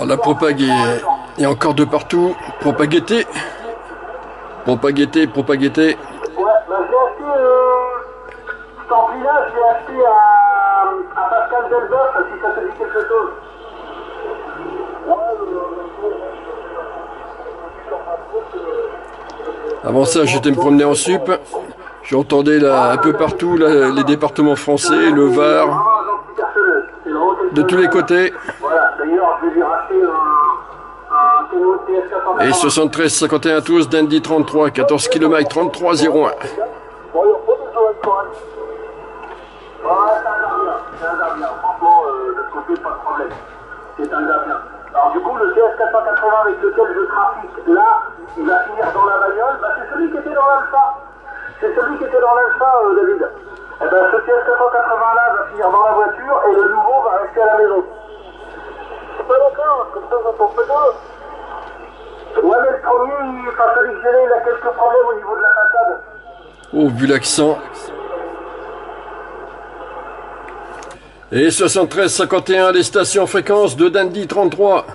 Oh, la propague est... Encore de partout. Propagueté. Propagueté, propagueté. Ouais, bah j'ai acheté euh, acheté à, à Pascal Delboeuf, si ça te dit quelque chose. Avant ça, j'étais me promener en sup. J'entendais un peu partout là, les départements français, le Var, Rocket de tous les côtés. TS480. Et 73 51 tous, Dandy 33, 14 km 33 01. Et 73-51, les stations fréquences de Dandy 33.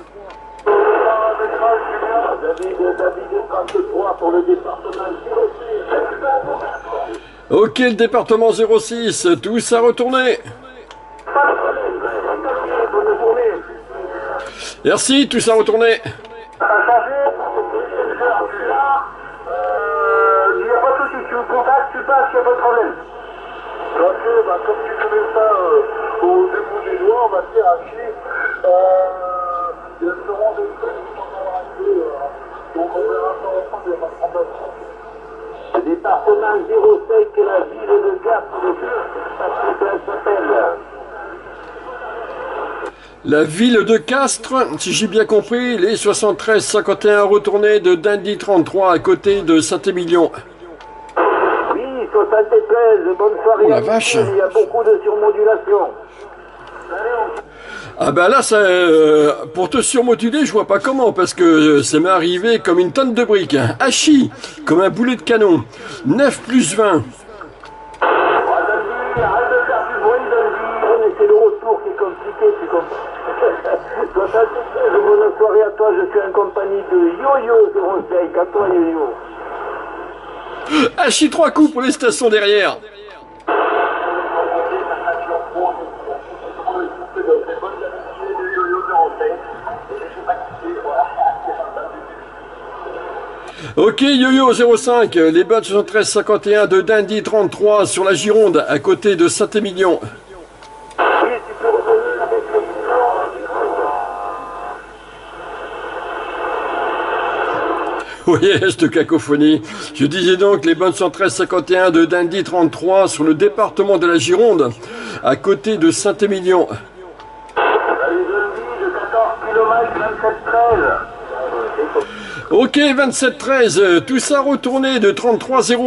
Ok, le département 06, tous à retourner. Merci, tous à retourner. La ville de Castres, si j'ai bien compris, les 73 51 retournés de Dandy 33 à côté de Saint-Émilion. Oui, 73, bonne soirée. Oh la vache. Il y a beaucoup de surmodulation. Ah ben là, ça, euh, pour te surmoduler, je vois pas comment, parce que euh, ça m'est arrivé comme une tonne de briques. Hachi, comme un boulet de canon. 9 plus 20. Soirée à toi. Je suis en compagnie de Yo-Yo 05. À toi, Yo-Yo. Hachi 3 coups pour les stations derrière. Ok, Yo-Yo 05, les bottes 73 51 de Dandy 33 sur la Gironde, à côté de Saint-Émilion. Oui, tu peux revenir avec le Oui, cette cacophonie. Je disais donc les bonnes 113 51 de Dandy 33 sur le département de la Gironde, à côté de Saint-Émilion. Allez, Dandy, de 14 km, 27 13. Ok, 27-13, euh, tout ça retourné de 33-01. On se connaît,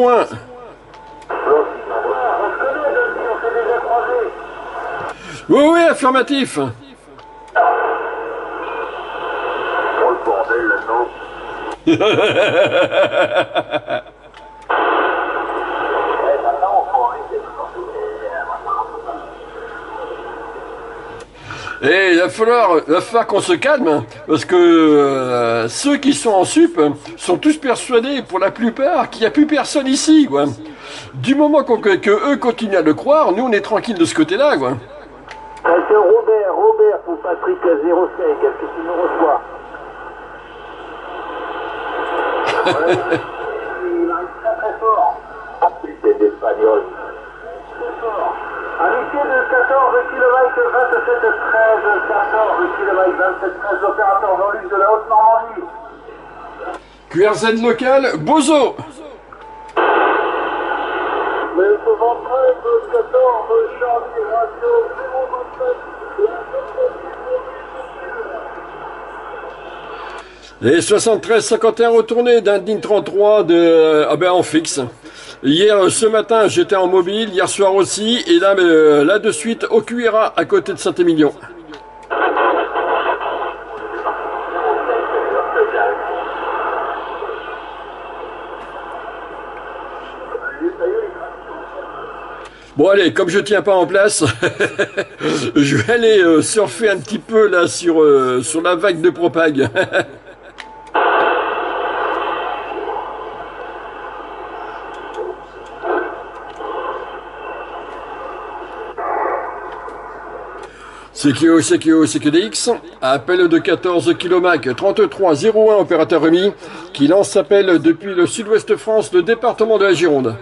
Dandy, on s'est déjà croisés. Oui, oui, affirmatif. Oh le bordel là-dedans. Et il va falloir, falloir qu'on se calme, parce que euh, ceux qui sont en sup sont tous persuadés, pour la plupart, qu'il n'y a plus personne ici, quoi. Du moment qu'on- que, eux continuent à le croire, nous on est tranquille de ce côté-là, quoi. C'est Robert, Robert pour Patrick 05, est-ce que tu me reçois ouais. Il arrive très très fort. C'est d'espagnol. Très fort. Un lycée de 14 km 27 13, 14 km 27 13, l'opérateur Jean-Luc de la Haute-Normandie. QRZ local, Bozo. 73, 14, Charlie, Radio, 027, Et 73-51 retourné d'un DIN 33 de, ah ben en fixe. Hier, euh, ce matin, j'étais en mobile, hier soir aussi, et là, euh, là de suite, au QRA, à côté de Saint-Émilion. Bon allez, comme je tiens pas en place, je vais aller euh, surfer un petit peu là sur, euh, sur la vague de propague. CQO, CQO, CQDX, appel de 14 km 3301 opérateur Remy, qui lance appel depuis le sud-ouest France, le département de la Gironde.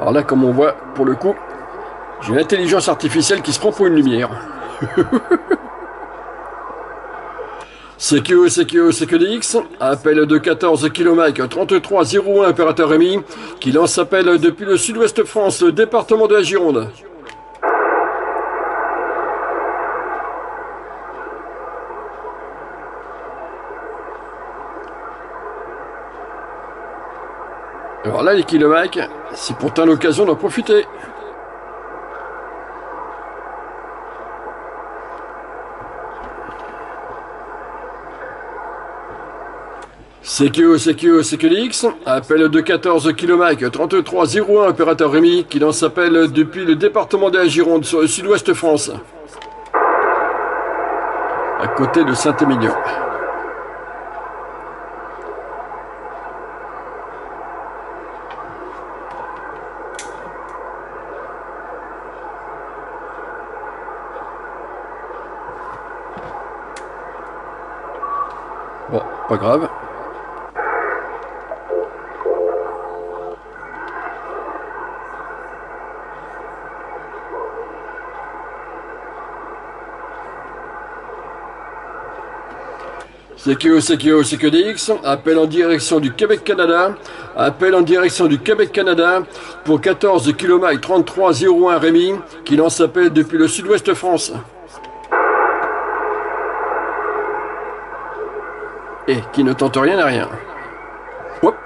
Alors là, comme on voit, pour le coup, j'ai une intelligence artificielle qui se prend pour une lumière. CQO, CQO, CQDX, appel de 14 km 3301 opérateur Rémi, qui lance appel depuis le sud-ouest France, le département de la Gironde. Alors là, les kilomètres, c'est pourtant l'occasion d'en profiter. CQO, CQO, CQDX, appel de 14 km 3301 opérateur Rémi qui lance appel depuis le département de la Gironde sur le sud-ouest France. À côté de Saint-Émilion. Bon, pas grave. CQO, CQO, CQDX, appel en direction du Québec-Canada, appel en direction du Québec-Canada pour 14 km 3301 Rémi, qui lance appel depuis le sud-ouest France. Et qui ne tente rien à rien. Hop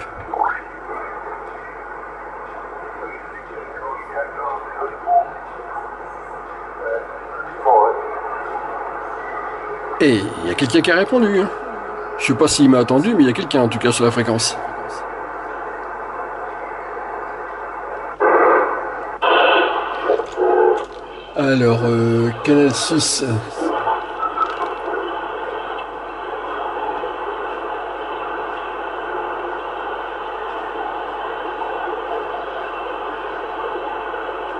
Et il y a quelqu'un qui a répondu. Hein. Je sais pas s'il m'a attendu, mais il y a quelqu'un en tout cas sur la fréquence. Alors, euh, Canal 6.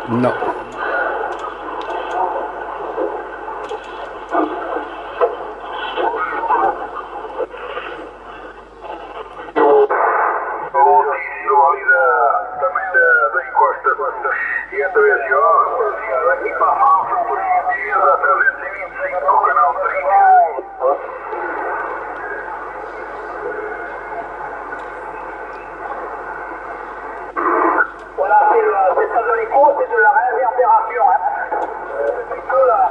Non. também da, da encosta e a TVSO, aqui para a Falsa, por dias a 325 no canal 31. Voilà, c'est le- c'est ça de l'écho, c'est de la réverbération. Hein. Euh, un petit peu là.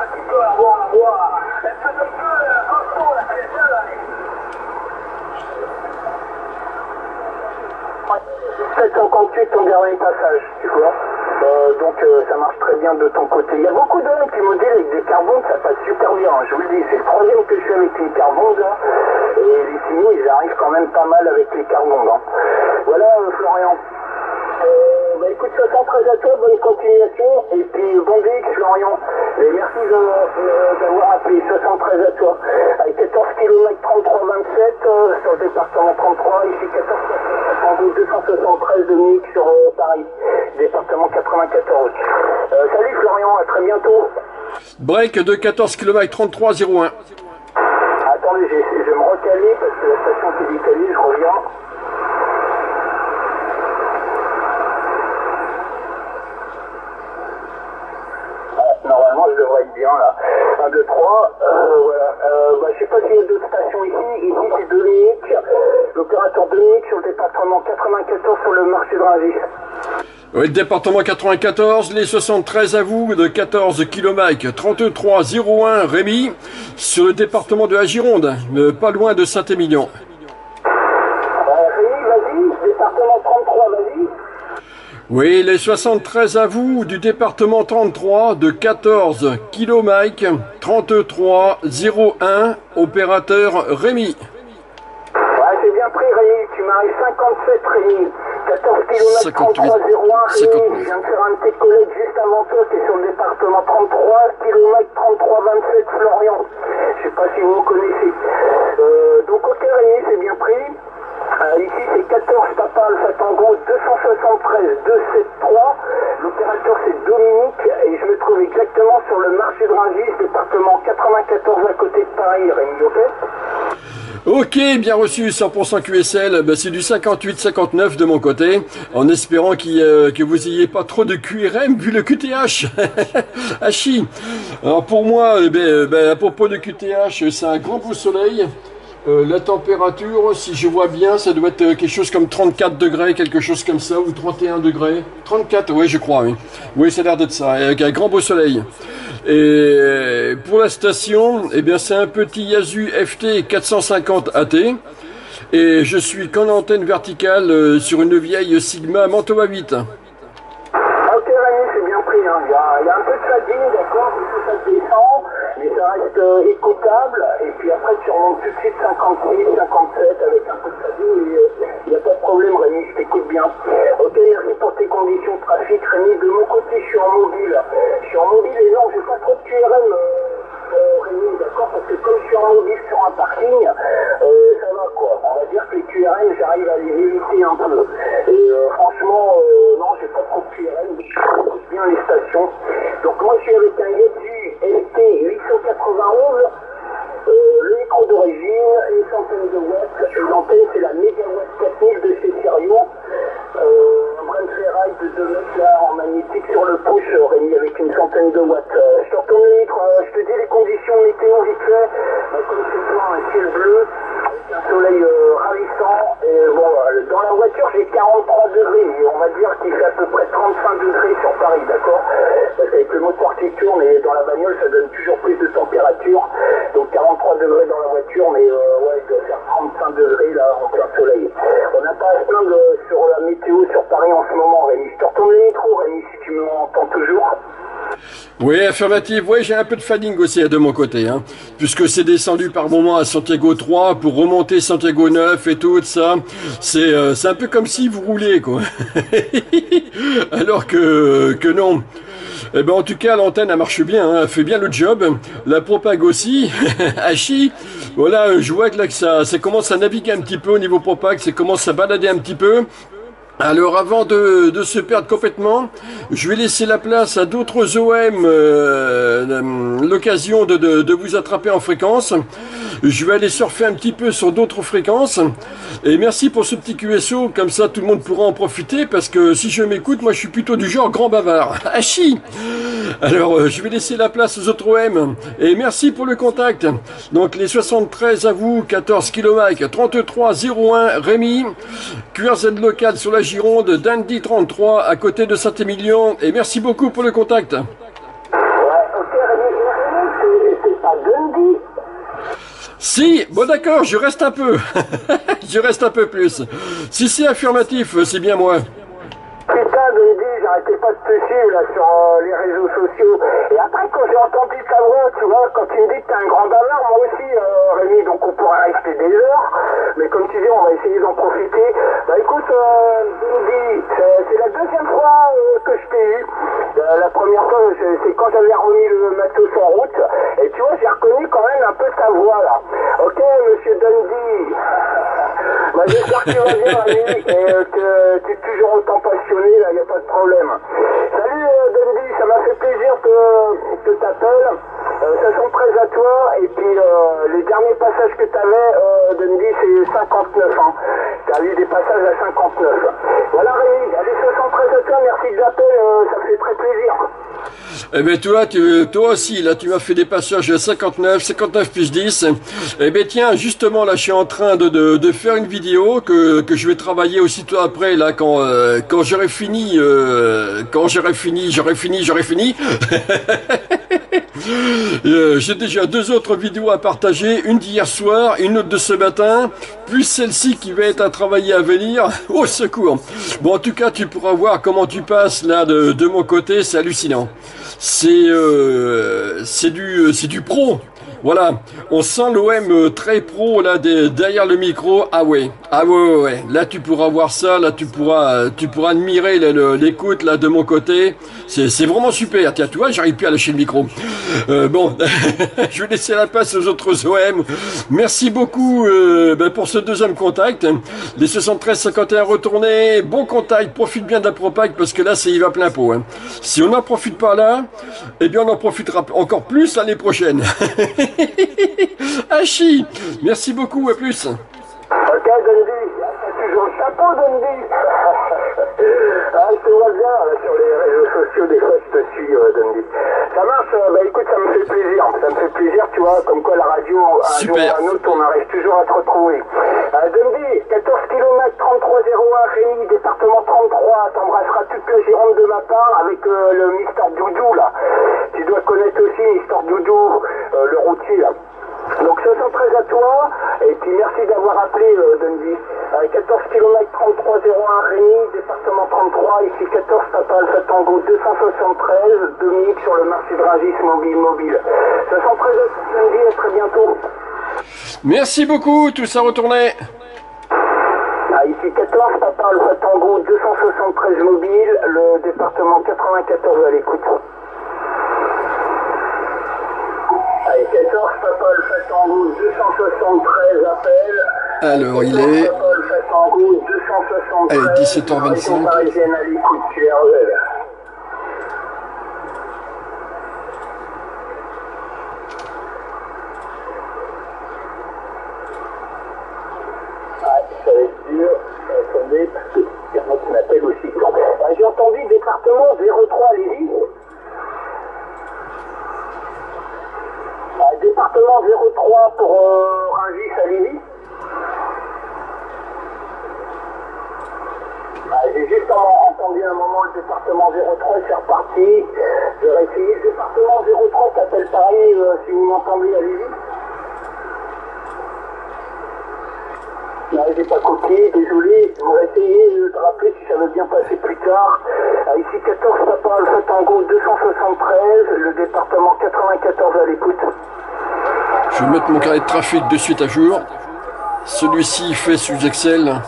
Un petit peu à voir, à voir. Un petit peu euh, costaud là, c'est ça là. les- 758 ton dernier passage, tu vois. Euh, donc euh, ça marche très bien de ton côté. Il y a beaucoup d'hommes qui modèlent avec des carbone, ça passe super bien. Je vous le dis, c'est le troisième que je fais carbone là. Et signaux, ils arrivent quand même pas mal avec les hein. Voilà euh, Florian. Euh, bah écoute, 73 à toi, bonne continuation. Et puis bon VX Florian. Et merci euh, d'avoir appelé 73 à toi. Avec 14 km 33 27 euh, sur le département 33, ici 14 en 273 Dominique sur euh, Paris, département 94. Euh, salut Florian, à très bientôt. Break de 14 km 3301. Attendez, je, je vais me recaler parce que la station qui est décalée, je reviens. Normalement, je devrais être bien là. 1, 2, 3. Euh, voilà. Euh, bah, je sais pas s'il y a d'autres stations ici. Ici, c'est Dominique. L'opérateur Dominique sur le département 94 sur le marché de Rungis. Oui, le département 94, les 73 à vous de 14 km 3301 Rémi sur le département de la Gironde, euh, pas loin de Saint-Émilion. 33. Oui, les 73 à vous du département 33 de 14 km Mike 33 01 opérateur Rémi. Ouais, c'est bien pris Rémi, tu m'arrives 57 Rémi. 14 km 33 01 Rémi, je viens de faire un petit collègue juste avant toi qui est sur le département 33 km 33 27 Florian. Je sais pas si vous connaissez. Euh, donc ok Rémi, c'est bien pris. Euh, ici c'est 14 Papa Alpha Tango 273 273. L'opérateur c'est Dominique et je me trouve exactement sur le marché de Rungis, département 94 à côté de Paris, Rémi, ok? Ok, bien reçu, 100% QSL, ben, c'est du 58-59 de mon côté, en espérant euh, que vous ayez pas trop de QRM vu le QTH. Hachi. Alors pour moi, eh ben, ben, à propos de QTH, c'est un grand beau soleil. Euh, la température, si je vois bien, ça doit être quelque chose comme 34 degrés, quelque chose comme ça, ou 31 degrés. 34, oui, je crois, oui. Oui, ça a l'air d'être ça, avec un grand beau soleil. Et pour la station, eh bien, c'est un petit Yasu FT 450 AT. Et je suis qu'en antenne verticale euh, sur une vieille Sigma Mantoa 8. Ok, Rémi, c'est bien pris. Hein. Il, y a, il, y a, un peu de fatigue, d'accord, ça descend mais ça reste euh, écoutable. Et puis après, tu remontes tout de suite 56, 57 avec un peu de fatigue. Et il euh, n'y a pas de problème, Rémi, je t'écoute bien. Ok, merci pour tes conditions de trafic, Rémi. De mon côté, je suis en mobile. Je suis en mobile et non, j'ai pas trop de QRM. Euh, Rémi, d'accord Parce que comme je suis en mobile sur un parking, euh, ça va On va dire que les QRM, j'arrive à les limiter un peu. Et euh, franchement, euh, non, j'ai pas trop de QRM, j'écoute bien les stations. Donc moi, je suis avec un Yeti ST 891. Euh, le micro d'origine, une centaine de watts, l'antenne c'est la Megawatt 4000 de chez Serio. Euh, un brin de ferraille de 2 mètres en magnétique sur le push, Rémi, avec une centaine de watts. Euh, je te retourne je te dis les conditions météo vite fait. Comme c'est toi, un ciel bleu, un soleil ravissant. Et bon, dans la voiture j'ai 43 degrés, on va dire qu'il fait à peu près 35 degrés sur Paris, d'accord? Parce qu'avec le moteur qui tourne et dans la bagnole ça donne toujours plus de température. Donc 43 degrés dans la voiture, mais euh, ouais, il doit faire 35 degrés là en plein soleil. On n'a pas à se plaindre sur la météo sur Paris en ce moment, Rémi. Je te retourne le micro, Rémi, si tu m'entends toujours. Oui, affirmative. Oui, j'ai un peu de fading aussi de mon côté, hein, puisque c'est descendu par moment à Santiago 3 pour remonter Santiago 9 et tout ça. C'est euh, c'est un peu comme si vous roulez, quoi. Alors que, que non. Eh ben, en tout cas, l'antenne, elle marche bien, hein, elle fait bien le job. La propague aussi, Hachi. Voilà, je vois que là, que ça, ça commence à naviguer un petit peu au niveau propague, ça commence à balader un petit peu. Alors avant de, se perdre complètement, je vais laisser la place à d'autres OM euh, l'occasion de, vous attraper en fréquence. Je vais aller surfer un petit peu sur d'autres fréquences. Et merci pour ce petit QSO, comme ça tout le monde pourra en profiter, parce que si je m'écoute, moi je suis plutôt du genre grand bavard. Hachi Alors euh, je vais laisser la place aux autres OM. Et merci pour le contact. Donc les 73 à vous, 14 km, 33 01 Rémi, QRZ local sur la Gironde, Dandy 33 à côté de Saint-Émilion. Et merci beaucoup pour le contact. Si, bon d'accord, je reste un peu. je reste un peu plus. Si c'est affirmatif, c'est bien moi. Putain, Dundee, j'arrêtais pas de te suivre là sur euh, les réseaux sociaux. Et après, quand j'ai entendu ta voix, tu vois, quand tu me dis que t'es un grand bavard, moi aussi, euh, Rémi, donc on pourrait rester des heures. Mais comme tu dis, on va essayer d'en profiter. Bah écoute, euh, Dundee, c'est la deuxième fois euh, que je t'ai eu. Euh, la première fois, c'est quand j'avais remis le matos en route. Et tu vois, j'ai reconnu quand même un peu ta voix là. Ok, monsieur Dundee. Bah, j'espère que tu vas bien, Rémi, et euh, que tu es toujours autant passionné, là, il n'y a pas de problème. Salut euh, Dundee, ça m'a fait plaisir que, que t'appelles. Euh, ça sont très à toi. Et puis euh, les derniers passages que tu avais, euh, Dundee, c'est 59 ans. Tu as eu des passages à 59. Voilà Rémi, allez, ça sont très à toi, merci de l'appel, euh, ça fait très plaisir. Eh bien, toi, tu, toi aussi, là, tu m'as fait des passages à 59, 59 plus 10. Eh bien, tiens, justement, là, je suis en train de, de, de faire une vidéo que, que je vais travailler aussitôt après, là, quand, euh, quand j'aurai fini, euh, quand j'aurai fini, j'aurai fini, j'aurai fini. Euh, J'ai déjà deux autres vidéos à partager, une d'hier soir, une autre de ce matin, plus celle-ci qui va être à travailler à venir. Au secours. Bon, en tout cas, tu pourras voir comment tu passes là de, de mon côté, c'est hallucinant. C'est euh, c'est du c'est du pro. Voilà, on sent l'OM euh, très pro là de- derrière le micro. Ah ouais, ah ouais, ouais, ouais. Là tu pourras voir ça, là tu pourras, euh, tu pourras admirer l'écoute là de mon côté. C'est vraiment super. Tiens, tu vois, j'arrive plus à lâcher le micro. Euh, bon, je vais laisser la place aux autres OM. Merci beaucoup euh, ben, pour ce deuxième contact. Les 73 51 retournés, bon contact. Profite bien de la propague parce que là, c'est y va plein pot. hein. Si on n'en profite pas là, eh bien on en profitera encore plus l'année prochaine. Hachi, merci beaucoup, à plus. Ok, Dundee, toujours chapeau, Dundee Ah, je te vois bien là, sur les réseaux sociaux, des fois je te suis, euh, Dundee. Ça marche, euh, bah écoute, ça me fait plaisir, ça me fait plaisir, tu vois, comme quoi la radio, un Super. jour ou un autre, on arrive toujours à te retrouver. Euh, Dundee, 14 km 3301, Rémi, département 33, t'embrasseras toute la Gironde de ma part avec euh, le Mister Doudou, là. Tu dois connaître aussi Mister Doudou, euh, le routier, là. Donc 73 à toi, et puis merci d'avoir appelé euh, Dundee. Euh, 14 km 3301 Rémy, département 33, ici 14 Papa Alpha Tango 273, Dominique sur le marché de Rungis mobile mobile. 73 à toi Dundee, à très bientôt. Merci beaucoup, tout ça retourné. Ah, ici 14 Papa Alpha Tango 273 mobile, le département 94 à l'écoute. Alors il est. 17h25. Mon carnet de trafic de suite à jour. Celui-ci fait sous Excel.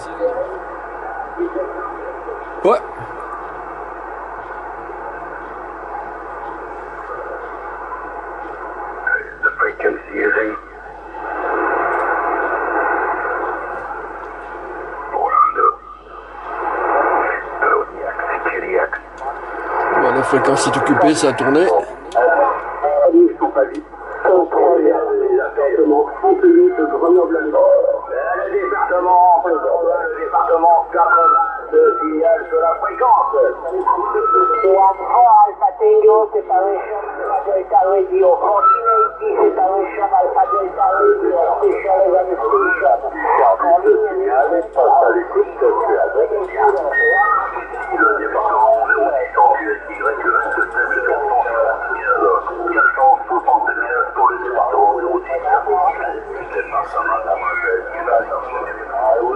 Ouais. The frequency is 8. Voilà, la fréquence est occupée, ça a tourné. Allez, ils sont pas vite. Contrôle les appartements 38 de Grenoble à Le département, le département 4 signal sur la fréquence. Alpha Tango, séparation, Delta Radio, 1480, séparation, Alpha Delta Radio, station 11 station. En ligne, à l'écoute, c'est avec le département 0600 QSY 479 pour le département 06. Département de la Rochelle, qui va dans Delta Radio,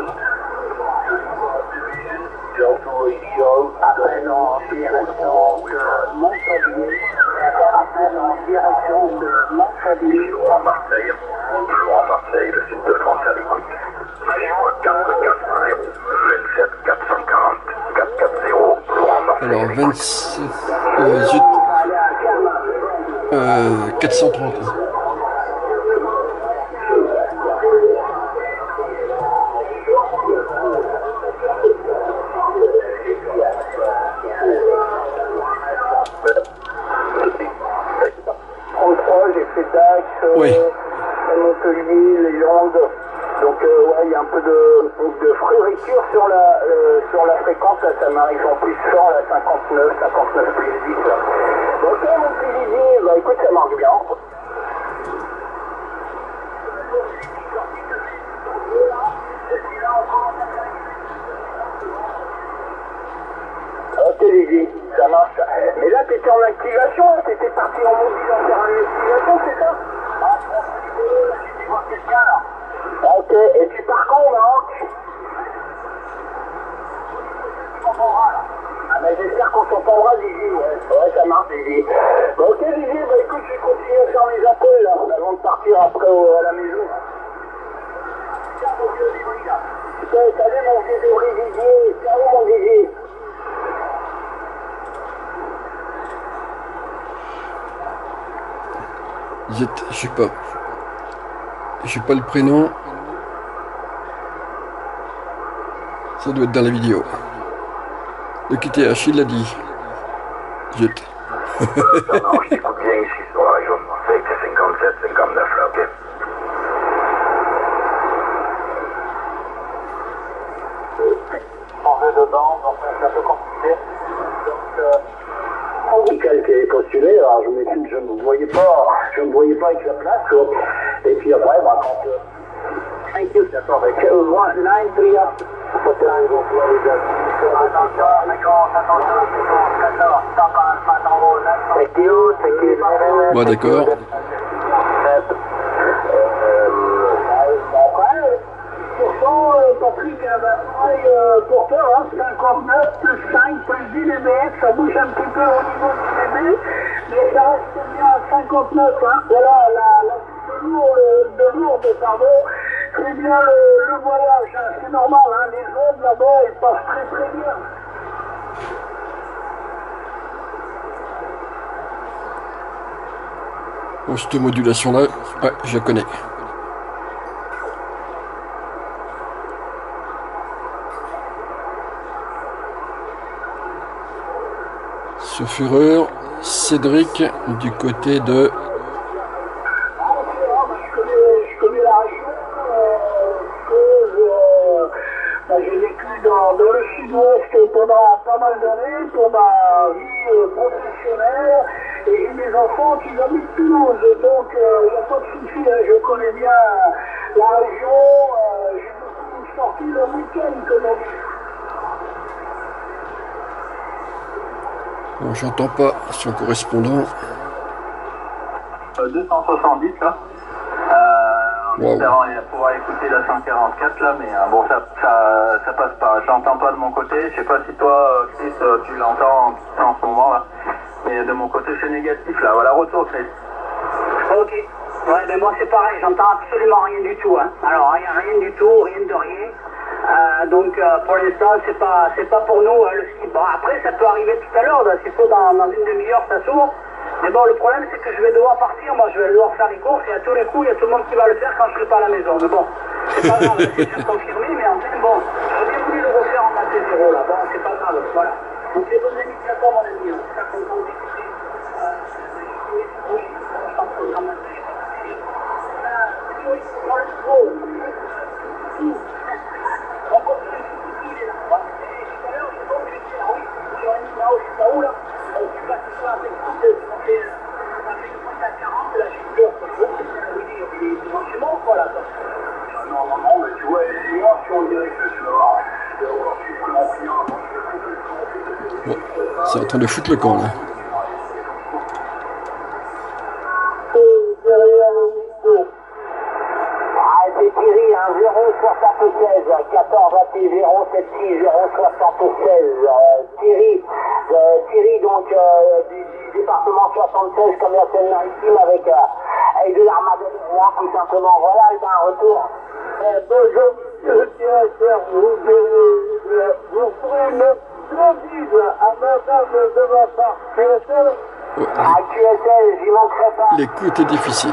appel en direction de Montpellier, appel en direction de Montpellier. Laurent Marseille, Laurent Marseille, le sud de France à l'écoute. 440 27 440 440 Laurent Marseille. Alors, 27. Euh, zut. Euh, 430. j'ai euh, Oui. Montpellier, les Landes. Donc euh, ouais, il y a un peu de, de sur la, euh, sur la fréquence, là, ça m'arrive en plus fort, là, 59, 59 plus 10. Là. Ok mon petit Didier, bah écoute, ça marche bien. Ok Didier, ça marche. Mais là, t'étais en activation, t'étais parti en mobile en faire une activation, c'est ça? Ah, je pense quelqu'un là. Ok, et tu pars quand, Maroc? Ah ben j'espère qu'on s'entendra Lizzie, ouais. ouais ça marche Lizzie. Bah, ok Lizzie, bah écoute je vais continuer à faire mes appels là, avant de partir après à la maison. Salut mon vieux Didier, salut mon Didier. Zut, je sais pas. Je sais pas le prénom. Ça doit être dans la vidéo. Le QTH, il l'a dit. Zut. Non, je t'écoute bien ici de Marseille, c'est 57, 59 là, ok Changer de bande, enfin c'est un peu compliqué. Donc, euh, Amical qui postulé, alors je m'excuse, je ne voyais pas, je ne voyais pas avec la place, quoi. Et puis après, bah, quand... Euh, Thank you. D'accord, avec euh, one, nine, three up. Attention, d'accord, attention, 14, ça passe, pas en haut, Thank you, thank you. Ouais, d'accord. Après, pourtant, euh, Patrick, euh, ben, pareil, euh, pour toi, hein, 59 plus 5 plus 10 dBF, ça bouge un petit peu au niveau du dB, mais ça reste 59. Hein. Voilà, la, la euh, de lourde, pardon, c'est bien le, le voyage, hein, c'est normal, hein, les ondes là-bas, elles passent très très bien. Bon, cette modulation-là, ouais, je la connais. Sauf erreur, Cédric du côté de... Je, connais, la région, euh, j'ai vécu dans, le sud-ouest pendant pas mal d'années pour ma vie euh, professionnelle et j'ai mes enfants qui habitent Toulouse, donc il n'y a pas de souci, je connais bien la région, euh, j'ai beaucoup sorti le week-end comme on dit. Bon, j'entends pas son correspondant. Euh, 270 là. Euh, en Wow. espérant euh, pouvoir écouter la 144 là, mais euh, bon ça, ça, ça passe pas. J'entends pas de mon côté. Je sais pas si toi, euh, Chris, euh, tu l'entends en, en ce moment là. Mais de mon côté c'est négatif là. Voilà, retour Chris. Ok. Ouais, ben moi c'est pareil, j'entends absolument rien du tout. Hein. Alors rien, rien du tout, rien de rien. Euh, donc euh, pour l'instant c'est pas c'est pas pour nous hein, le ski. Bon après ça peut arriver tout à l'heure, là, s'il faut dans, dans une demi-heure ça s'ouvre. Mais bon le problème c'est que je vais devoir partir, moi je vais devoir faire les courses et à tous les coups il y a tout le monde qui va le faire quand je serai pas à la maison. Mais bon, c'est pas grave, c'est déjà confirmé, mais enfin bon, j'aurais bien voulu le refaire en maths zéro là, bon c'est pas grave, voilà. Donc les bonnes amis d'accord mon ami, on est très content d'écouter. Euh, oui, oui, je pense que quand même. Non, non, non, mais tu vois, les moi, si on dirait que tu vas voir, il y a encore supplément client avant que je complètement C'est en train de foutre le camp là. 076, 076. Euh, Thierry, euh, Thierry donc euh, du, du département 76 commercial maritime avec, euh, avec de l'armada de moi, tout simplement. Voilà, et ben, un retour. Euh, bonjour, monsieur le directeur, vous, vous me le dire à madame de ma part, QSL Ouais, À QSL, j'y manquerai pas. L'écoute est difficile.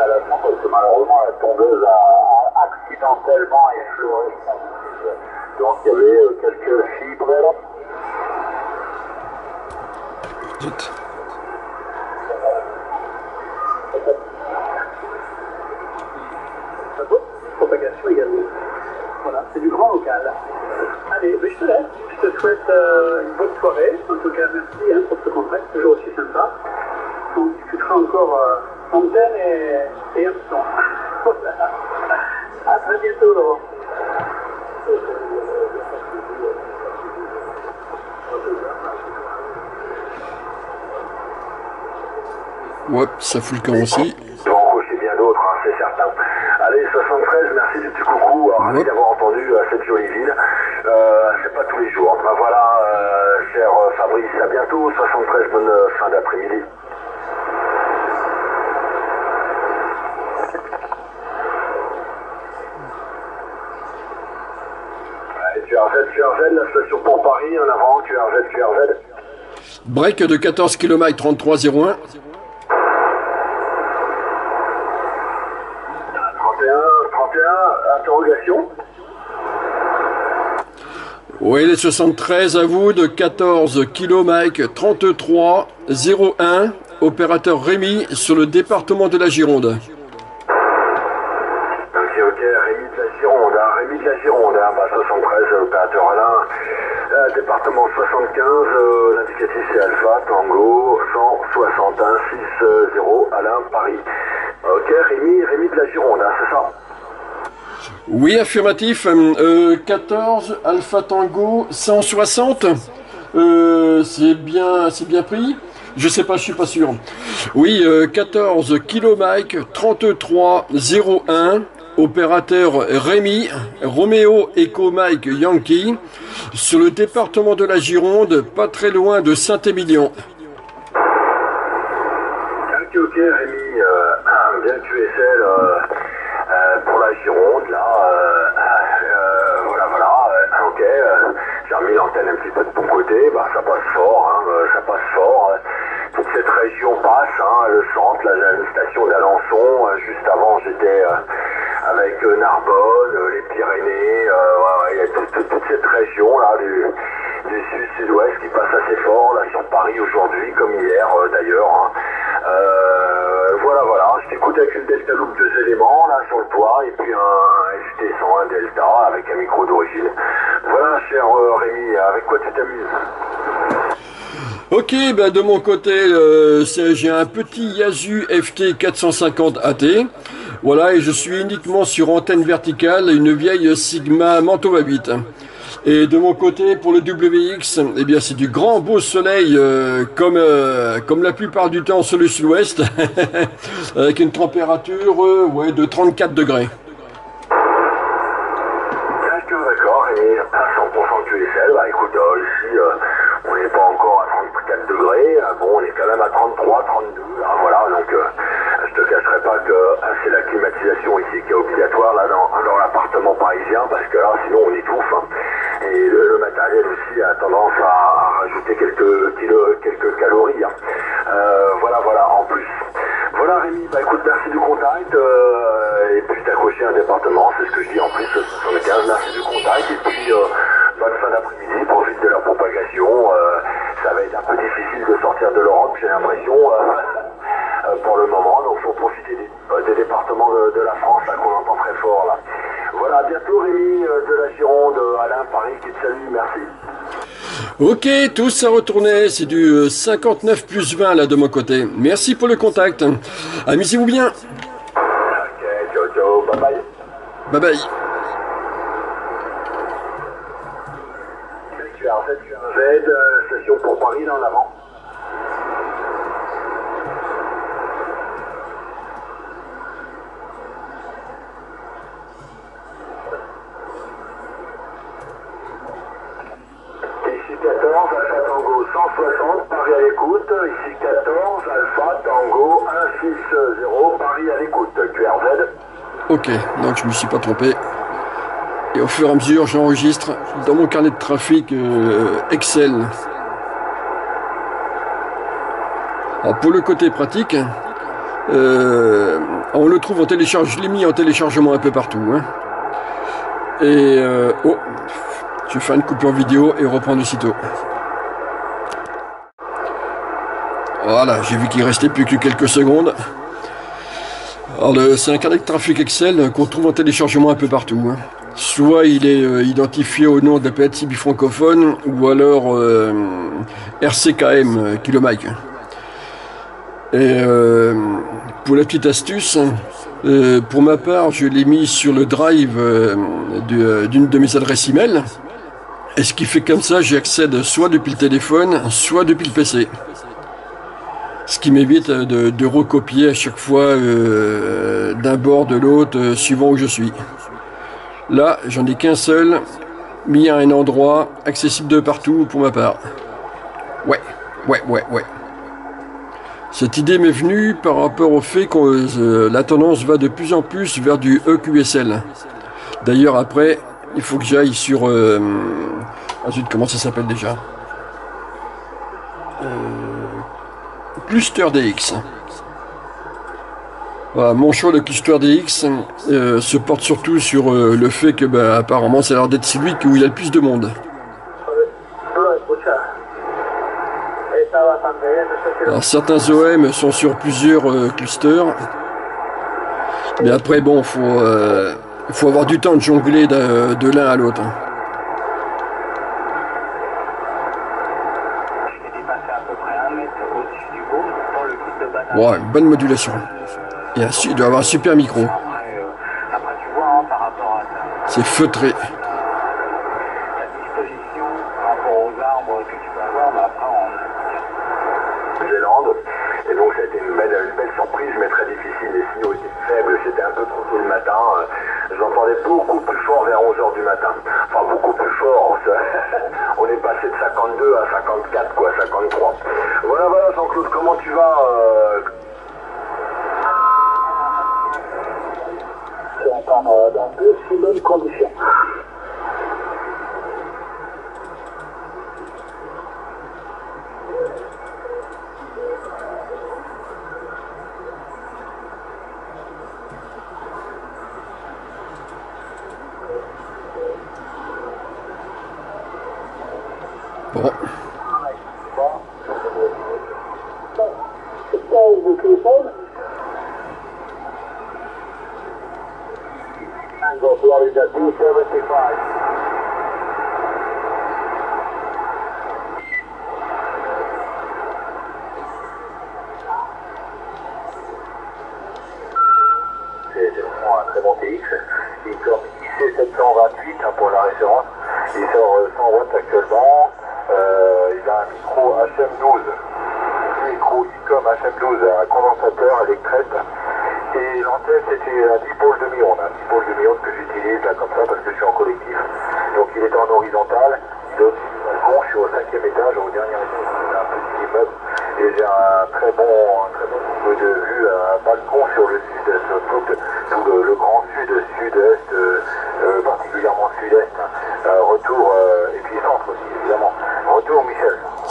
À parce que malheureusement la tondeuse a, a accidentellement effleuré. Donc il y avait euh, quelques fibres. Zut. Propagation également. Voilà, c'est du grand local. Allez, mais je te laisse. Je te souhaite euh, une bonne soirée. En tout cas, merci hein, pour ce contact, toujours aussi sympa. On discutera encore euh, Fontaine et, et Hudson. à très bientôt, Laurent. Ça fout le camp aussi. Bon, c'est bien d'autres, hein, c'est certain. Allez, 73, merci du petit coucou. Euh, ravi d'avoir entendu euh, cette jolie ville. Euh, c'est pas tous les jours. Ben voilà, euh, cher Fabrice, à bientôt. 73, bonne fin d'après-midi. QRZ, la station pour Paris, en avant, QRZ, QRZ. Break de 14 km 3301. 31, 31, interrogation. Oui, les 73 à vous de 14 km 33 01. Opérateur Rémi sur le département de la Gironde. Ok, ok, Rémi de la Gironde, hein, Rémi de la Gironde, hein, bah, 73, euh, opérateur Alain, Euh, département 75, euh, l'indicatif c'est Alpha, Tango, 161, 6, 0, Alain, Paris. Ok, Rémi, Rémi de la Gironde, hein, c'est ça Oui, affirmatif. Euh, 14 Alpha Tango 160. Euh, c'est bien, c'est bien pris? Je sais pas, je suis pas sûr. Oui, euh, 14 Kilo Mike 33 01. Opérateur Rémi, Roméo Echo Mike Yankee, sur le département de la Gironde, pas très loin de Saint-Émilion. Ok, ok, Rémi, euh, bien QSL euh, euh, pour la Gironde, là, euh, euh, voilà, voilà, euh, ok, euh, j'ai remis l'antenne un petit peu de ton côté, bah, ça passe fort, hein, euh, ça passe fort, euh, toute cette région passe, hein, le centre, la, la station d'Alençon, euh, juste avant j'étais euh, avec euh, Narbonne, les Pyrénées, il y a toute, cette région là du, sud-sud-ouest qui passe assez fort, là sur Paris aujourd'hui, comme hier d'ailleurs. hein. Voilà, voilà, je t'écoute avec une Delta Loop deux éléments là sur le toit et puis un FT101 Delta avec un micro d'origine. Voilà, cher Rémi, avec quoi tu t'amuses? Ok, ben de mon côté, euh, j'ai un petit Yasu FT 450 AT. Voilà, et je suis uniquement sur antenne verticale, une vieille Sigma Mantova 8. Et de mon côté, pour le WX, eh bien, c'est du grand beau soleil, euh, comme euh, comme la plupart du temps sur le sud-ouest, avec une température ouais, de 34 degrés. D'accord, d'accord, et à 100% QSL, bah écoute, euh, ici, euh, on n'est pas encore à 34 degrés, euh, bon, on est quand même à 33, 32, hein, voilà, donc euh, je te cacherai pas que euh, c'est la climatisation ici qui est obligatoire là dans, dans l'appartement parisien, parce que là, sinon on étouffe, hein. et le, le matériel aussi a tendance à, à rajouter quelques, kilo- quelques calories, hein. Euh, voilà, voilà, en plus. Voilà Rémi, bah écoute, merci du contact, euh, et puis t'as coché un département, c'est ce que je dis en plus, le 75, merci du contact, et puis euh, bonne fin d'après-midi, profite de la propagation, euh, ça va être un peu difficile de sortir de l'Europe, j'ai l'impression, euh, euh, pour le moment, donc faut profiter des, euh, des départements de, de la France, là, qu'on entend très fort, là. Voilà, à bientôt Rémi, euh, de la Gironde, euh, Alain, Paris, qui te salue, merci. Ok, tous à retourner, c'est du euh, 59 plus 20 là de mon côté. Merci pour le contact. Amusez-vous bien. Ok, ciao, ciao, bye bye. Bye bye. QRZ, QRZ, euh, station pour Paris, là en avant. Ici 14, Alpha Tango 160, Paris à l'écoute. Ici 14, Alpha Tango 160, Paris à l'écoute. QRZ. Ok, donc je me suis pas trompé. Et au fur et à mesure, j'enregistre dans mon carnet de trafic euh, Excel. Alors pour le côté pratique, euh, on le trouve en télécharge, je l'ai mis en téléchargement un peu partout. hein. Et euh, oh, je vais faire une coupure vidéo et reprendre aussitôt. Voilà, j'ai vu qu'il restait plus que quelques secondes. C'est un carnet de trafic Excel qu'on trouve en téléchargement un peu partout. hein. Soit il est euh, identifié au nom de francophone, ou alors euh, RCKM, euh, Kilomike. Et pour la petite astuce, pour ma part, je l'ai mis sur le drive d'une de mes adresses email. Et ce qui fait comme ça, j'y accède soit depuis le téléphone, soit depuis le PC. Qui m'évite de, de, recopier à chaque fois euh, d'un bord de l'autre, euh, suivant où je suis. Là, j'en ai qu'un seul, mis à un endroit, accessible de partout pour ma part. Ouais, ouais, ouais, ouais. Cette idée m'est venue par rapport au fait que euh, la tendance va de plus en plus vers du EQSL. D'ailleurs, après, il faut que j'aille sur... Euh, ah comment ça s'appelle déjà? Cluster DX. mon choix de Cluster DX euh, se porte surtout sur le fait que, bah, apparemment, ça a l'air d'être celui où il a le plus de monde. Alors, certains OM sont sur plusieurs euh, clusters. Mais après, bon, faut, euh, faut avoir du temps de jongler de, l'un à l'autre. Ouais, bonne modulation. Et il doit avoir un super micro. C'est feutré. beaucoup plus fort vers 11h du matin. Enfin, beaucoup plus fort. On est passé de 52 à 54, quoi, 53. Voilà, voilà, Jean-Claude, comment tu vas euh... dans deux si bonnes conditions.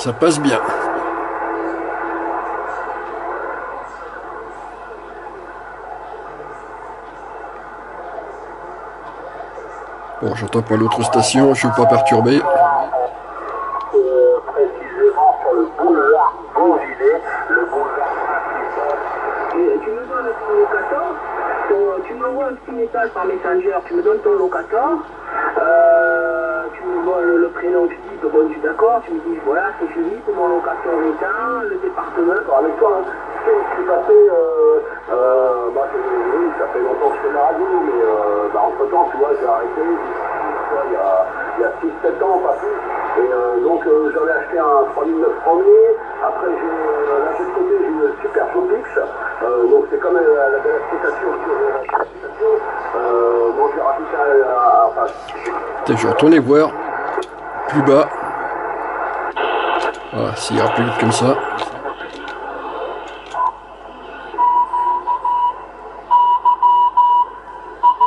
Ça bien. Bon, j'entends pas l'autre station, je suis pas perturbé. le le boulevard tu me donnes ton locateur, tu m'envoies un petit message par Messenger, tu me donnes ton locateur, euh, tu me vois le, prénom, dis, bon, tu d'accord, tu me dis, voilà, c'est fini, pour mon locateur éteint, le département, avec toi, hein. ce qui s'est passé, euh, euh, bah, oui, ça fait longtemps que je fais la radio, mais euh, bah, entre temps, tu vois, j'ai arrêté, il y a, a 6-7 ans, pas plus. Et euh, donc euh, j'avais acheté un 3009 premier, après j'ai euh, là de côté j'ai une Super Topix, euh, donc c'est comme euh, la belle application sur l'application. Euh, donc j'ai rajouté un. Enfin, je vais retourner voir plus bas. Voilà, s'il ira plus comme ça.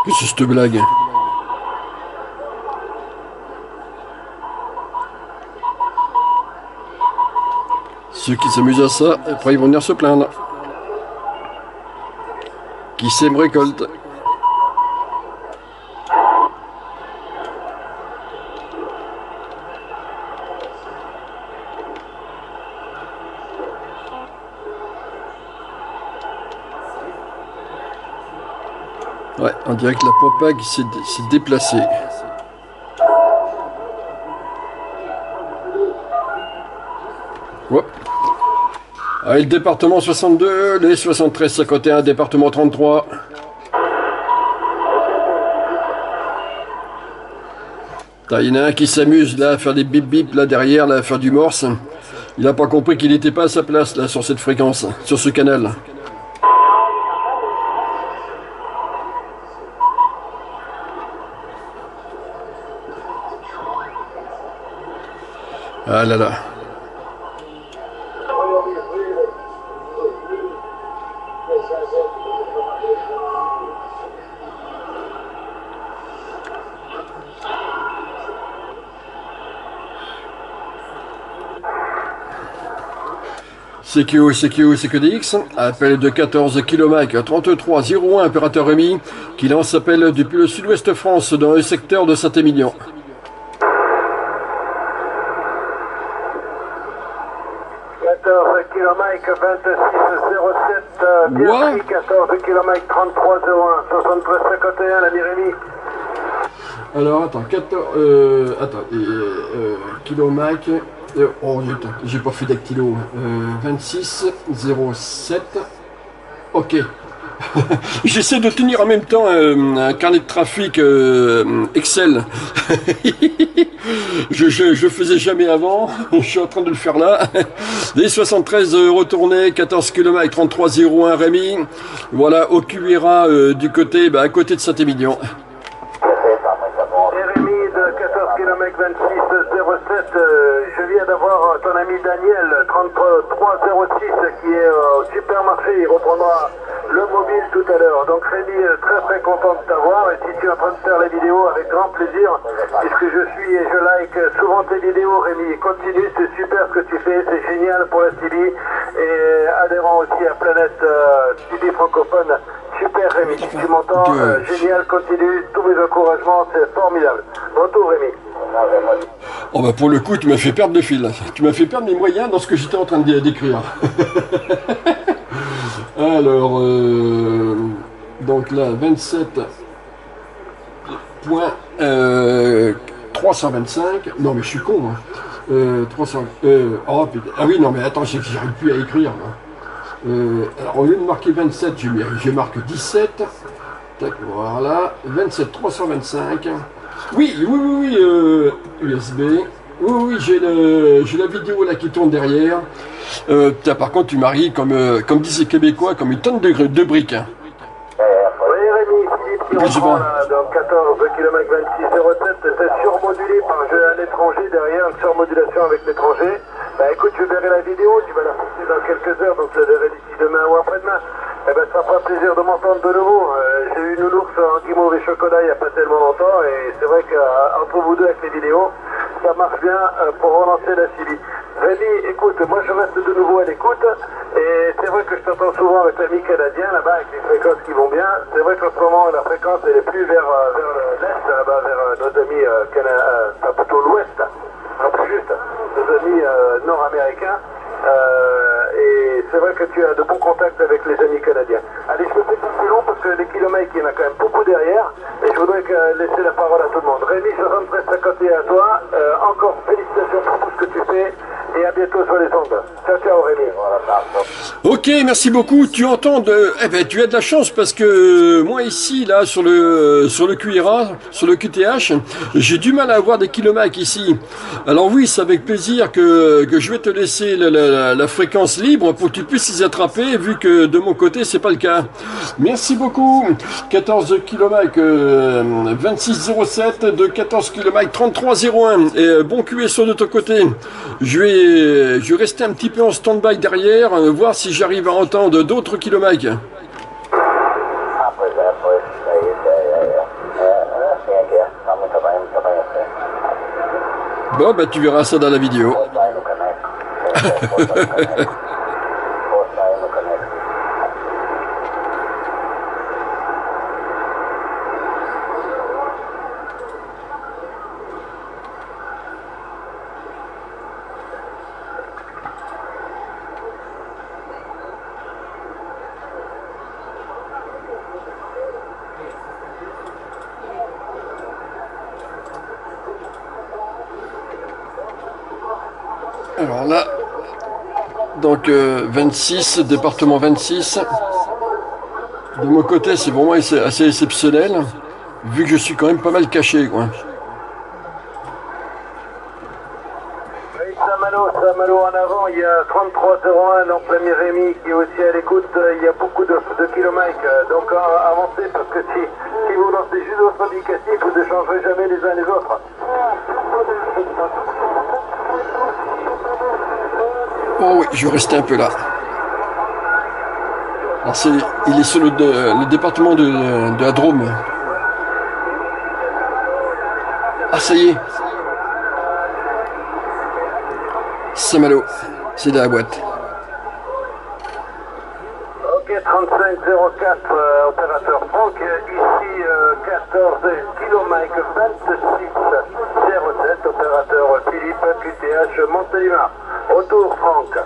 Que c'est cette blague Ceux qui s'amusent à ça, après ils vont venir se plaindre. Qui sème récolte. Ouais, on dirait que la propague s'est déplacée. le département 62, les 73 51, département 33. Il y en a un qui s'amuse là à faire des bip bip là derrière, là à faire du morse. Il n'a pas compris qu'il n'était pas à sa place là sur cette fréquence, sur ce canal. Ah là là. CQO, CQO, CQDX, appel de 14 km 3301, opérateur Rémi, qui lance appel depuis le sud-ouest France dans le secteur de Saint-Émilion. 14 km 2607, Ouais. 14 km 3301, 73 51, l'ami Rémi. Alors attends, 14, euh, attends, et, euh, kilomètre, euh, oh j'ai pas fait d'actilo, euh, 26 07, ok. J'essaie de tenir en même temps euh, un carnet de trafic euh, Excel. je, je, je faisais jamais avant, je suis en train de le faire là. Les 73 euh, retournés, 14 km 3301 Rémi. Voilà, au QRA euh, du côté, bah, à côté de Saint-Émilion. Jérémy de 14 km 26 07, euh, je viens d'avoir euh, ton ami Daniel 3306 qui est euh, au supermarché, il reprendra le mobile tout à l'heure. Donc Rémi, très très content de t'avoir et si tu es en train de faire les vidéos avec grand plaisir, puisque je suis et je like souvent tes vidéos Rémi, continue, c'est super ce que tu fais, c'est génial pour la Stevie et adhérent aussi à Planète euh, francophone. Super Rémi, si tu m'entends, euh, génial, continue, tous mes encouragements, c'est formidable. Retour Rémi. Oh bah pour le coup, tu m'as fait perdre le fil. Tu m'as fait perdre mes moyens dans ce que j'étais en train de d'écrire. Alors, euh, donc là, 27 points, euh, 325. Non mais je suis con. Hein. Euh, 300. Oh. Ah oui, non mais attends, j'arrive plus à écrire. alors au lieu de marquer 27, je, je marque 17. Tac, voilà. 27 325. Oui, oui, oui, oui, USB. Oui, oui, j'ai le, j'ai la vidéo là qui tourne derrière. Euh, putain, par contre, tu maries comme, euh, comme disent les Québécois, comme une tonne de, de briques. hein. Oui, Rémi, Philippe qui dans 14 km 26 07, c'est surmodulé par un jeu à l'étranger derrière, une surmodulation avec l'étranger. Bah écoute, je verrai la vidéo, tu vas la poster dans quelques heures, donc je la verrai d'ici demain ou après-demain. Fera plaisir de m'entendre de nouveau. Euh, J'ai eu Nounours en guimauve et chocolat il n'y a pas tellement longtemps, et c'est vrai qu'entre vous deux avec les vidéos, ça marche bien euh, pour relancer la Syrie. Rémi, écoute, moi je reste de nouveau à l'écoute, et c'est vrai que je t'entends souvent avec l'ami canadien là-bas, avec les fréquences qui vont bien. C'est vrai qu'en ce moment, la fréquence elle est plus vers, euh, vers le- l'est, là-bas, vers euh, nos amis euh, cana- euh, enfin, plutôt l'ouest, un peu juste, nos amis euh, nord-américains. Euh, c'est vrai que tu as de bons contacts avec les amis canadiens. Allez, je me fais pas plus long parce que les kilomètres, il y en a quand même beaucoup derrière. Et je voudrais laisser la parole à tout le monde. Rémi, 73 51 à toi. Euh, encore félicitations pour tout ce que tu fais. Et à bientôt sur les ondes. Ciao, ciao, Rémi. Ok, merci beaucoup. Tu entends de, eh ben, tu as de la chance parce que euh, moi ici, là, sur le, sur le QRA, sur le QTH, j'ai du mal à avoir des kilomètres ici. Alors oui, c'est avec plaisir que, que je vais te laisser la, fréquence libre pour que tu puisses les attraper, vu que de mon côté, c'est pas le cas. Merci beaucoup. 14 km 2607 de 14 km 3301. Et euh, bon QSO de ton côté. Je vais, je vais rester un petit peu en stand-by derrière, euh, voir si j'arrive à entendre d'autres kilomètres. Bon, bah tu verras ça dans la vidéo. Alors là, donc euh, 26, département 26. De mon côté, c'est pour moi assez exceptionnel, vu que je suis quand même pas mal caché. Quoi. Saint-Malo, Saint-Malo en avant, il y a 33-01, donc l'ami Rémi qui est aussi à l'écoute, il y a beaucoup de, kilomètres, donc euh, avancez parce que si, vous lancez juste votre indicatif, vous n'échangerez jamais les uns les autres. Oh oui, je rester un peu là. C'est, il est sur le, de- le département de, de la Drôme. Ah ça y est. Saint-Malo, c'est dans la boîte. Ok, 3504, euh, opérateur Franck, ici euh, 14 km 26 07, opérateur Philippe QTH Montélimar. Autour Franck.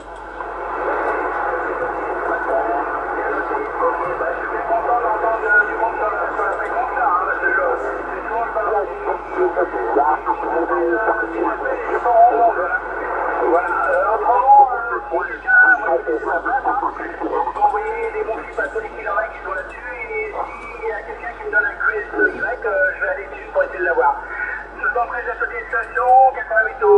Voilà, euh, autrement, euh, pour le cas, moi, je suis à place, hein. Vous envoyez des bons chiffres à tous les kilomètres qui sont là-dessus, et s'il y a quelqu'un qui me donne un QS Y, euh, je vais aller dessus pour essayer de l'avoir. 73 ateliers de station, 88 au,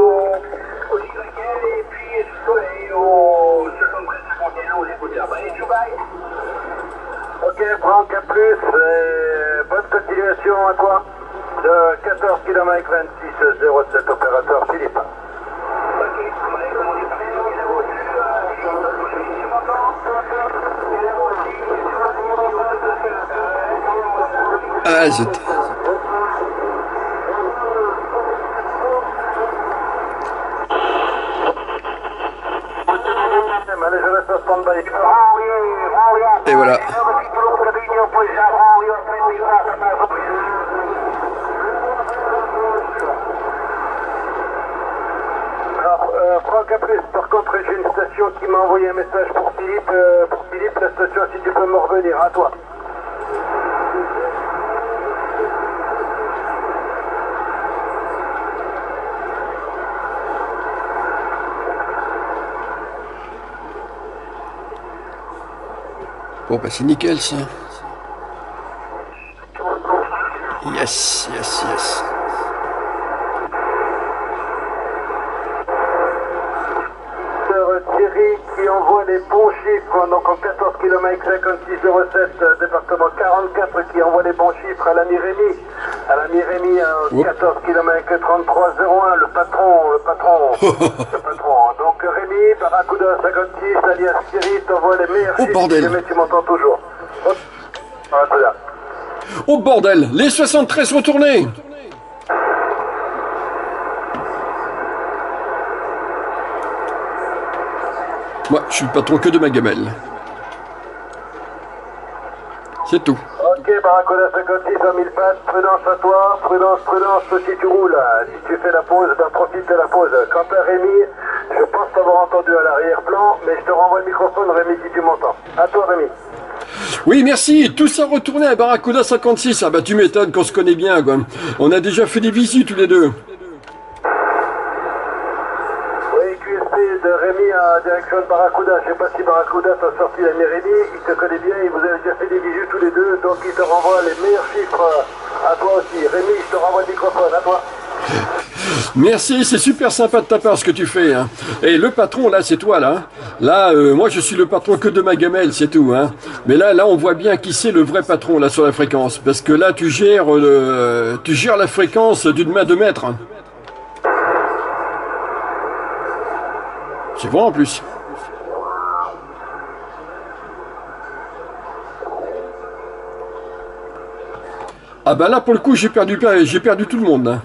au YL, et puis tout ça, et au 73 51 aux écouteurs. Bah, allez, Dubaï Ok, Franck, à plus, et bonne continuation à toi. De 14 km 26 07, opérateur Philippe. Ok, on va aller commander par les gens qui l'avaient au-dessus, euh, tu m'entends Et là aussi, Ah zut. Allez, je reste à stand-by. Et voilà. Alors, euh, Franck Apris, par contre, j'ai une station qui m'a envoyé un message pour Philippe. euh, pour Philippe, la station, si tu peux me revenir, à toi. Bon bah c'est nickel ça. Yes, yes, yes. Thierry qui envoie les bons chiffres, donc en 14 km 5607, euh, département 44, qui envoie les bons chiffres à l'ami Rémi. À l'ami Rémi, euh, Oups. 14 km 3301, le patron, le patron, le patron. Hein. Donc Rémi, Barracuda 56, alias Thierry, t'envoie les meilleurs Oh, bordel. si jamais tu m'entends toujours. Voilà. Oh bordel, les 73 retournés Moi, je suis le patron que de ma gamelle. C'est tout. Ok, Barracuda 56 à 1000 pattes, prudence à toi, prudence, prudence si tu roules. Si tu fais la pause, ben profite de la pause. Quant à Rémi, t'avoir entendu à l'arrière-plan, mais je te renvoie le microphone, Rémi, si tu m'entends. À toi, Rémi. Oui, merci. Tout ça retourné à Barracuda 56. Ah bah tu m'étonnes qu'on se connaît bien, quoi. On a déjà fait des visites tous les deux. Oui, QSP de Rémi à direction de Barracuda. Je sais pas si Barracuda t'a sorti l'ami Rémi, il te connaît bien, et vous avez déjà fait des bisous tous les deux, donc il te renvoie les meilleurs chiffres à toi aussi. Rémi, je te renvoie le microphone, à toi. Merci, c'est super sympa de ta part ce que tu fais. Hein. Et le patron, là, c'est toi, là. Là, euh, moi, je suis le patron que de ma gamelle, c'est tout. Hein. Mais là, là, on voit bien qui c'est le vrai patron, là, sur la fréquence. Parce que là, tu gères, le, tu gères la fréquence d'une main de maître. hein. C'est bon, en plus. Ah bah là, pour le coup, j'ai perdu, j'ai perdu tout le monde. hein.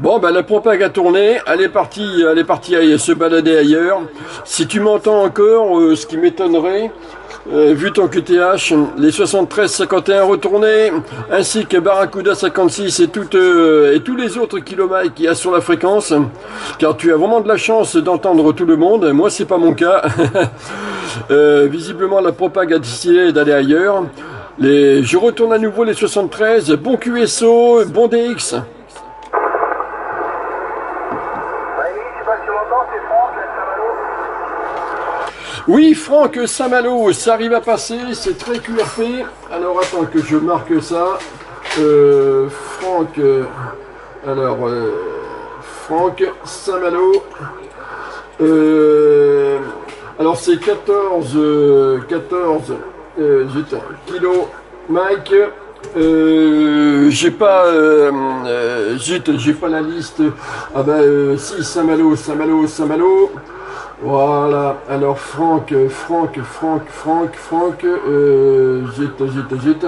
Bon, ben la propague a tourné, elle est partie, elle est partie se balader ailleurs. Si tu m'entends encore, euh, ce qui m'étonnerait, euh, vu ton QTH, les 73-51 retournés, ainsi que Barracuda 56 et, toutes, euh, et tous les autres kilomètres qu'il y a sur la fréquence, car tu as vraiment de la chance d'entendre tout le monde. Moi, c'est pas mon cas. Visiblement, la propague a décidé d'aller ailleurs. Je retourne à nouveau les 73. Bon QSO, bon DX. Rémi, je sais pas si tu m'entends, c'est Franck, là, Saint-Malo. Oui, Franck Saint-Malo, ça arrive à passer, c'est très QRP. Alors attends que je marque ça. Euh, Franck, euh, alors, euh, Franck Saint-Malo. Alors c'est 14, euh, 14 euh, zut, kilo Mike. J'ai pas, j'ai pas la liste. Ah ben si, Saint-Malo, Saint-Malo, Saint-Malo. Voilà, alors Franck, euh, Franck, Franck, Franck, Franck, euh, zut, zut.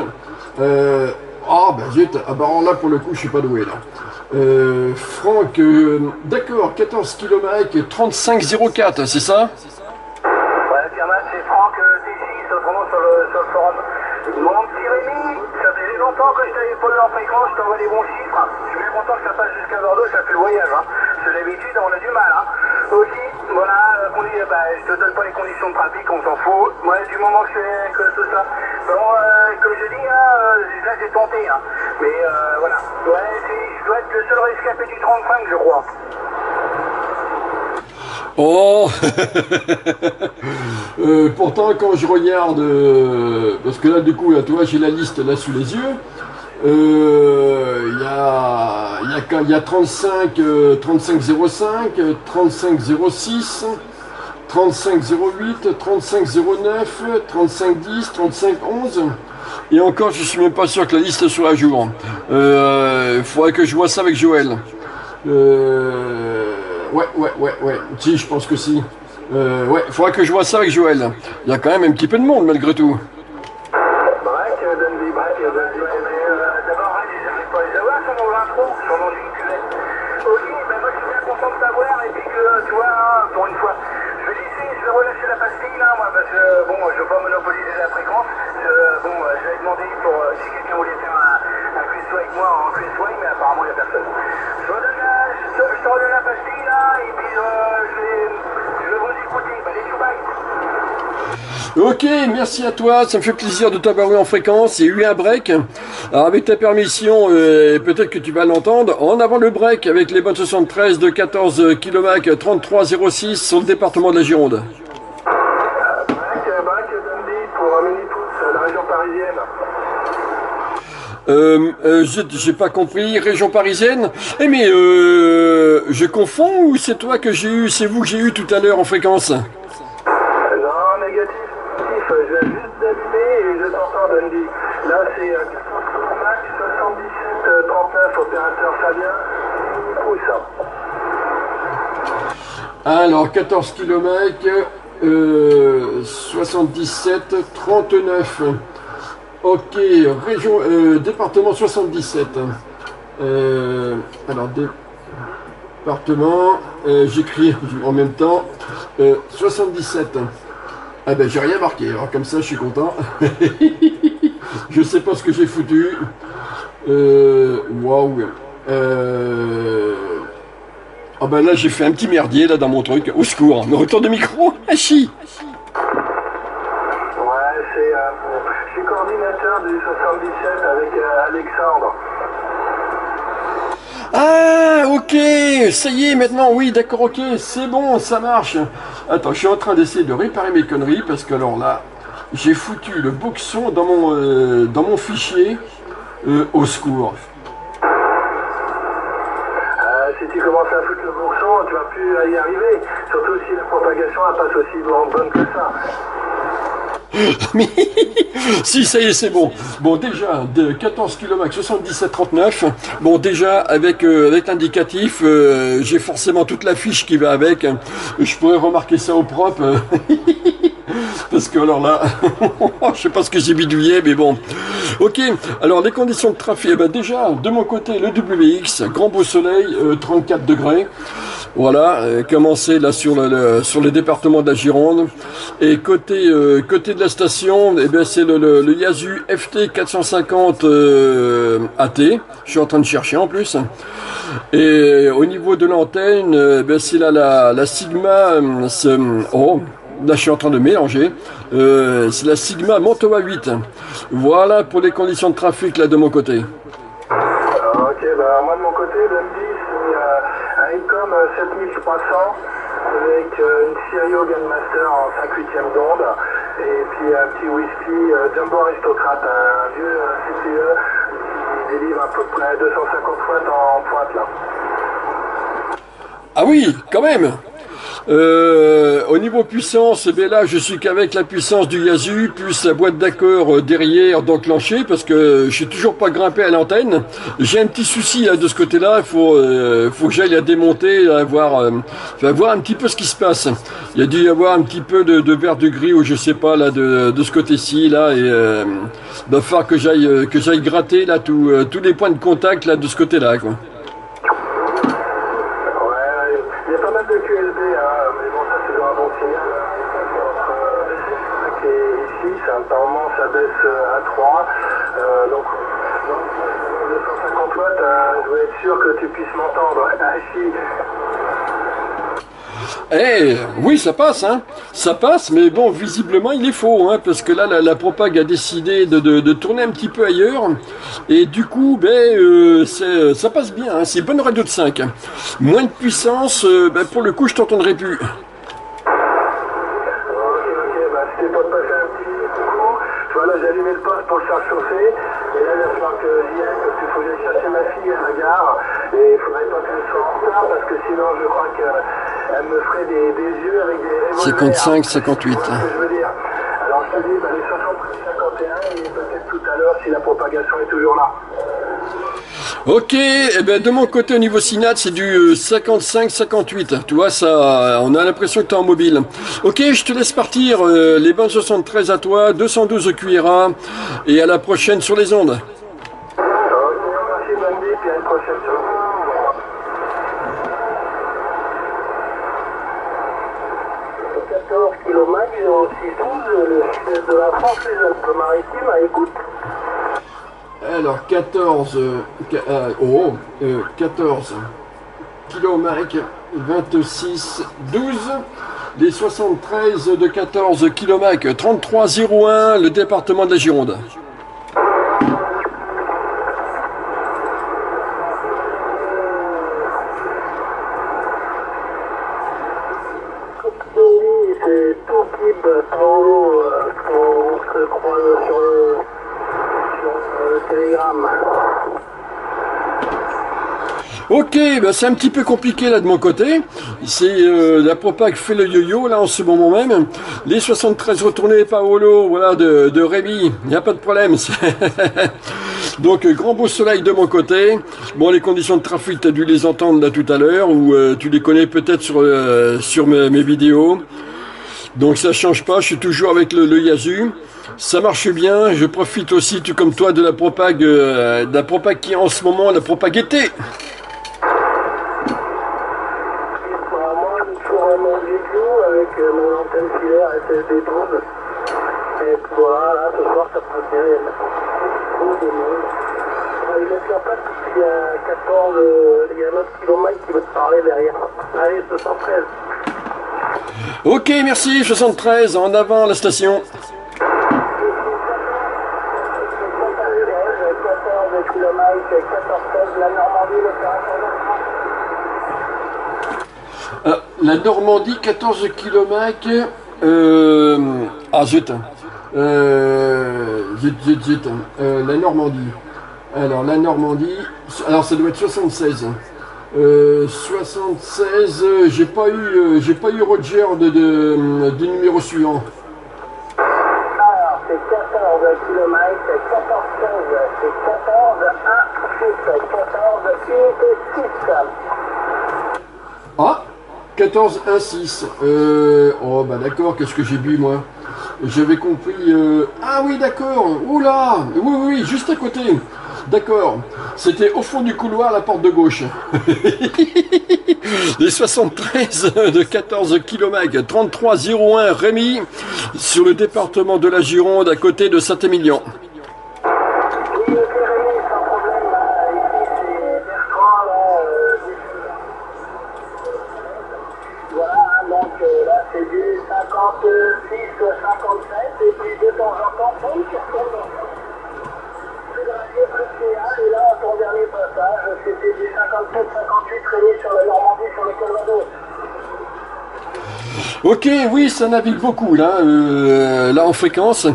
Euh, ah ben zut, ah alors là pour le coup je suis pas doué là. Euh, Franck, euh, d'accord, 14 km, 35,04, c'est ça? Ouais, Pierre c'est Franck euh, TJ, c'est vraiment sur le, forum. Mon petit Rémi, ça faisait longtemps que je t'avais pas eu en fréquence, je t'envoie des bons chiffres. Je suis content que ça passe jusqu'à Bordeaux, ça fait le voyage. Hein. Parce que d'habitude, on a du mal. Hein. Aussi, voilà, euh, qu'on dit, bah, je te donne pas les conditions de trafic, on s'en fout. Moi, du moment que, je- que tout ça. Bon, euh, comme je dis, hein, euh, là, j'ai tenté. Hein. Mais euh, voilà. Ouais, je dois être le seul rescapé du 35, je crois. Oh Euh, Pourtant, quand je regarde, euh, parce que là, du coup, là, tu vois, j'ai la liste là sous les yeux. Euh, Il y, a, il y, a, il y a 35, euh, 3505, euh, 3506, 3508, 3509, 3510, 3511. Et encore, je suis même pas sûr que la liste soit à jour. Euh, Il faudrait que je vois ça avec Joël. Euh, ouais, ouais, ouais, ouais. Si, je pense que si. Euh, ouais, il faudra que je vois ça avec Joël. Il y a quand même un petit peu de monde malgré tout. Break, euh, Dundee, break, euh, Dundee. Mais euh, d'abord, hein, j'arrive pas à les avoir sur mon intro, sur mon véhicule. Ok, ben moi je suis bien content de t'avoir et puis que, tu vois, hein, pour une fois, je vais laisser, je vais relâcher la pastille là, moi, parce que bon, je veux pas monopoliser la fréquence. Euh, bon, euh, je vais demander pour euh, si quelqu'un voulait faire un, un quiz avec moi en quiz mais apparemment il n'y a personne. Je, redonne la- je, te, je te redonne la pastille là et puis euh, je, vais, je vais vous écouter. Ben, les bye. Ok, merci à toi, ça me fait plaisir de t'avoir eu en fréquence. Il y a eu un break. Avec ta permission, euh, peut-être que tu vas l'entendre. En avant le break avec les bonnes 73 de 14 km 3306 sur le département de la Gironde. Euh. Euh, j'ai pas compris, région parisienne. Eh mais euh, je confonds ou c'est toi que j'ai eu, c'est vous que j'ai eu tout à l'heure en fréquence Non, négatif, négatif, je viens juste d'allumer et je t'entends, Dundee. Là, c'est euh, 14 Max 77 euh, 39, opérateur Fabien. Pouce. Alors 14 km, euh, 77, 39. Ok, région, euh, département 77. Euh, alors département, euh, j'écris en même temps euh, 77. Ah ben j'ai rien marqué, alors comme ça je suis content. je sais pas ce que j'ai foutu. Euh, Waouh. Euh, ah ben là j'ai fait un petit merdier là dans mon truc. Au secours, me retour de micro. Ah chi. Ouais, c'est. Euh, je suis coordinateur du 77 avec euh, Alexandre. Ah ok, ça y est maintenant, oui d'accord ok, c'est bon, ça marche. Attends, je suis en train d'essayer de réparer mes conneries parce que alors là, j'ai foutu le boxon dans mon, euh, dans mon fichier. Euh, au secours. Euh, si tu commences à foutre le bourson, tu vas plus y arriver. Surtout si la propagation elle passe aussi bonne que ça. Mais si ça y est c'est bon. Bon déjà de 14 km 77 39. Bon déjà avec euh, avec l'indicatif euh, j'ai forcément toute la fiche qui va avec. Je pourrais remarquer ça au propre. Parce que alors là, je sais pas ce que j'ai bidouillé, mais bon. Ok, alors les conditions de trafic, eh ben déjà, de mon côté, le WX, grand beau soleil, euh, 34 degrés. Voilà, euh, commencer là sur le, le, sur de la Gironde. Et côté euh, de la station, eh c'est le, le, FT 450 AT. Je suis en train de chercher en plus. Et au niveau de l'antenne, euh, eh c'est là la, la Sigma. Oh, là je suis en train de mélanger. C'est la Sigma Montova 8. Voilà pour les conditions de trafic là de mon côté. 300 avec euh, une série Hogan Master en 5 8 e d'onde et puis un petit whisky euh, Jumbo Aristocrate, un vieux CTE qui délivre à peu près 250 watts en pointe là. Ah oui, quand même euh, au niveau puissance, eh bien là, je suis qu'avec la puissance du Yasu plus la boîte d'accord euh, derrière d'enclencher parce que je suis toujours pas grimpé à l'antenne. J'ai un petit souci là de ce côté-là. Il faut, euh, faut que j'aille la démonter, là, voir, euh, enfin, voir un petit peu ce qui se passe. Il y a dû y avoir un petit peu de, de vert de gris ou je sais pas là de, ce côté-ci là et euh, va falloir que j'aille que j'aille gratter là euh, tous les points de contact là de ce côté-là quoi. Ouais, il y a pas mal de QLB, hein, mais bon, ça c'est toujours un bon signal. Entre euh, et ici, ça, apparemment, ça baisse euh, à 3. Euh, donc, donc, 250 watts, euh, je veux être que tu puisses m'entendre. Eh oui, ça passe, hein. Ça passe, mais bon, visiblement, il est faux, hein, parce que là, la, propague a décidé de, tourner un petit peu ailleurs, et du coup, ben, euh, ça passe bien. Hein, c'est bonne radio de 5. Moins de puissance, euh, ben, pour le coup, je t'entendrai plus. Ok, ok, bah c'était pour te passer un petit coucou. Tu vois, là j'ai allumé le poste pour le faire chauffer. Et là il va falloir que j'y aille parce qu'il faut que j'aille chercher ma Et il faudrait pas que je sois en retard parce que sinon je crois qu'elle me ferait des, des yeux avec des revolvers. 55, 58. Tu vois ce que je veux dire? Alors je te dis, bah, les 73, 51 et peut-être tout à l'heure si la propagation est toujours là. Ok, eh ben, de mon côté, au niveau SINAT, c'est du euh, 55, 58. Tu vois, ça, on a l'impression que tu es en mobile. Ok, je te laisse partir. euh, les bonnes 73 à toi, 212 au QRA, et à la prochaine sur les ondes. Ok, merci Bandy, puis à une prochaine sur le 14 km 0612, le sud de la France, les Alpes-Maritimes, à écoute. Alors, 14, euh, euh, oh, euh, 14 km 26, 12, les 73 de 14 km 3301, le département de la Gironde. Oui, c'est tout type Tango, on se croise sur le, sur le télégramme. Ok, ben c'est un petit peu compliqué là de mon côté. C'est euh, la propague fait le yo-yo là en ce moment même. Les 73 retournés Paolo, voilà de, Rémi, il n'y a pas de problème. Donc euh, grand beau soleil de mon côté. Bon les conditions de trafic, tu as dû les entendre là tout à l'heure ou euh, tu les connais peut-être sur sur mes, vidéos. Donc ça change pas, je suis toujours avec le, Yasu. Ça marche bien, je profite aussi tout comme toi de la propague de la propague qui en ce moment la propague. Et pour moi, il faut mon vidéo avec euh, mon antenne SSD 12. Et voilà, là, ce soir, ça passe bien. Il y a beaucoup de monde. Ah, Il est sur place parce qu'il y a 14, euh, il y a un autre kilomètre qui veut te parler derrière. Allez, 213. Ok, merci, 73, en avant la station. 14 km, 14 la Normandie, l'opération Ah, la Normandie, 14 km. Euh, ah, zut. Euh, zut, zut, zut. Euh, la Normandie. Alors, la Normandie. Alors, ça doit être 76. Euh, 76, euh, j'ai pas eu, euh, j'ai pas eu Roger de, de, du numéro suivant. Alors, c'est 14 km, 14 16, c'est 14 1 6, 14 unité 6. Ah 14 1 6. Euh, oh bah d'accord, qu'est-ce que j'ai bu moi? J'avais compris. euh, Ah oui d'accord. Oula. Oui oui oui, juste à côté. D'accord. C'était au fond du couloir, la porte de gauche. Les 73 de 14 km, 3301 Rémy, sur le département de la Gironde, à côté de Saint-Émilion. Oui, le Pyrénées, sans problème, là, ici c'est Bertrand, là, euh, du- voilà, hein, donc euh, là c'est du 56, 57, et puis de temps en temps, boum, tu retournes. Plus gravier, plus CA, et là, ton dernier passage, c'était du 57, 58 traîné sur la Normandie, sur le Calvados. Ok, oui, ça navigue beaucoup là, euh, là en fréquence.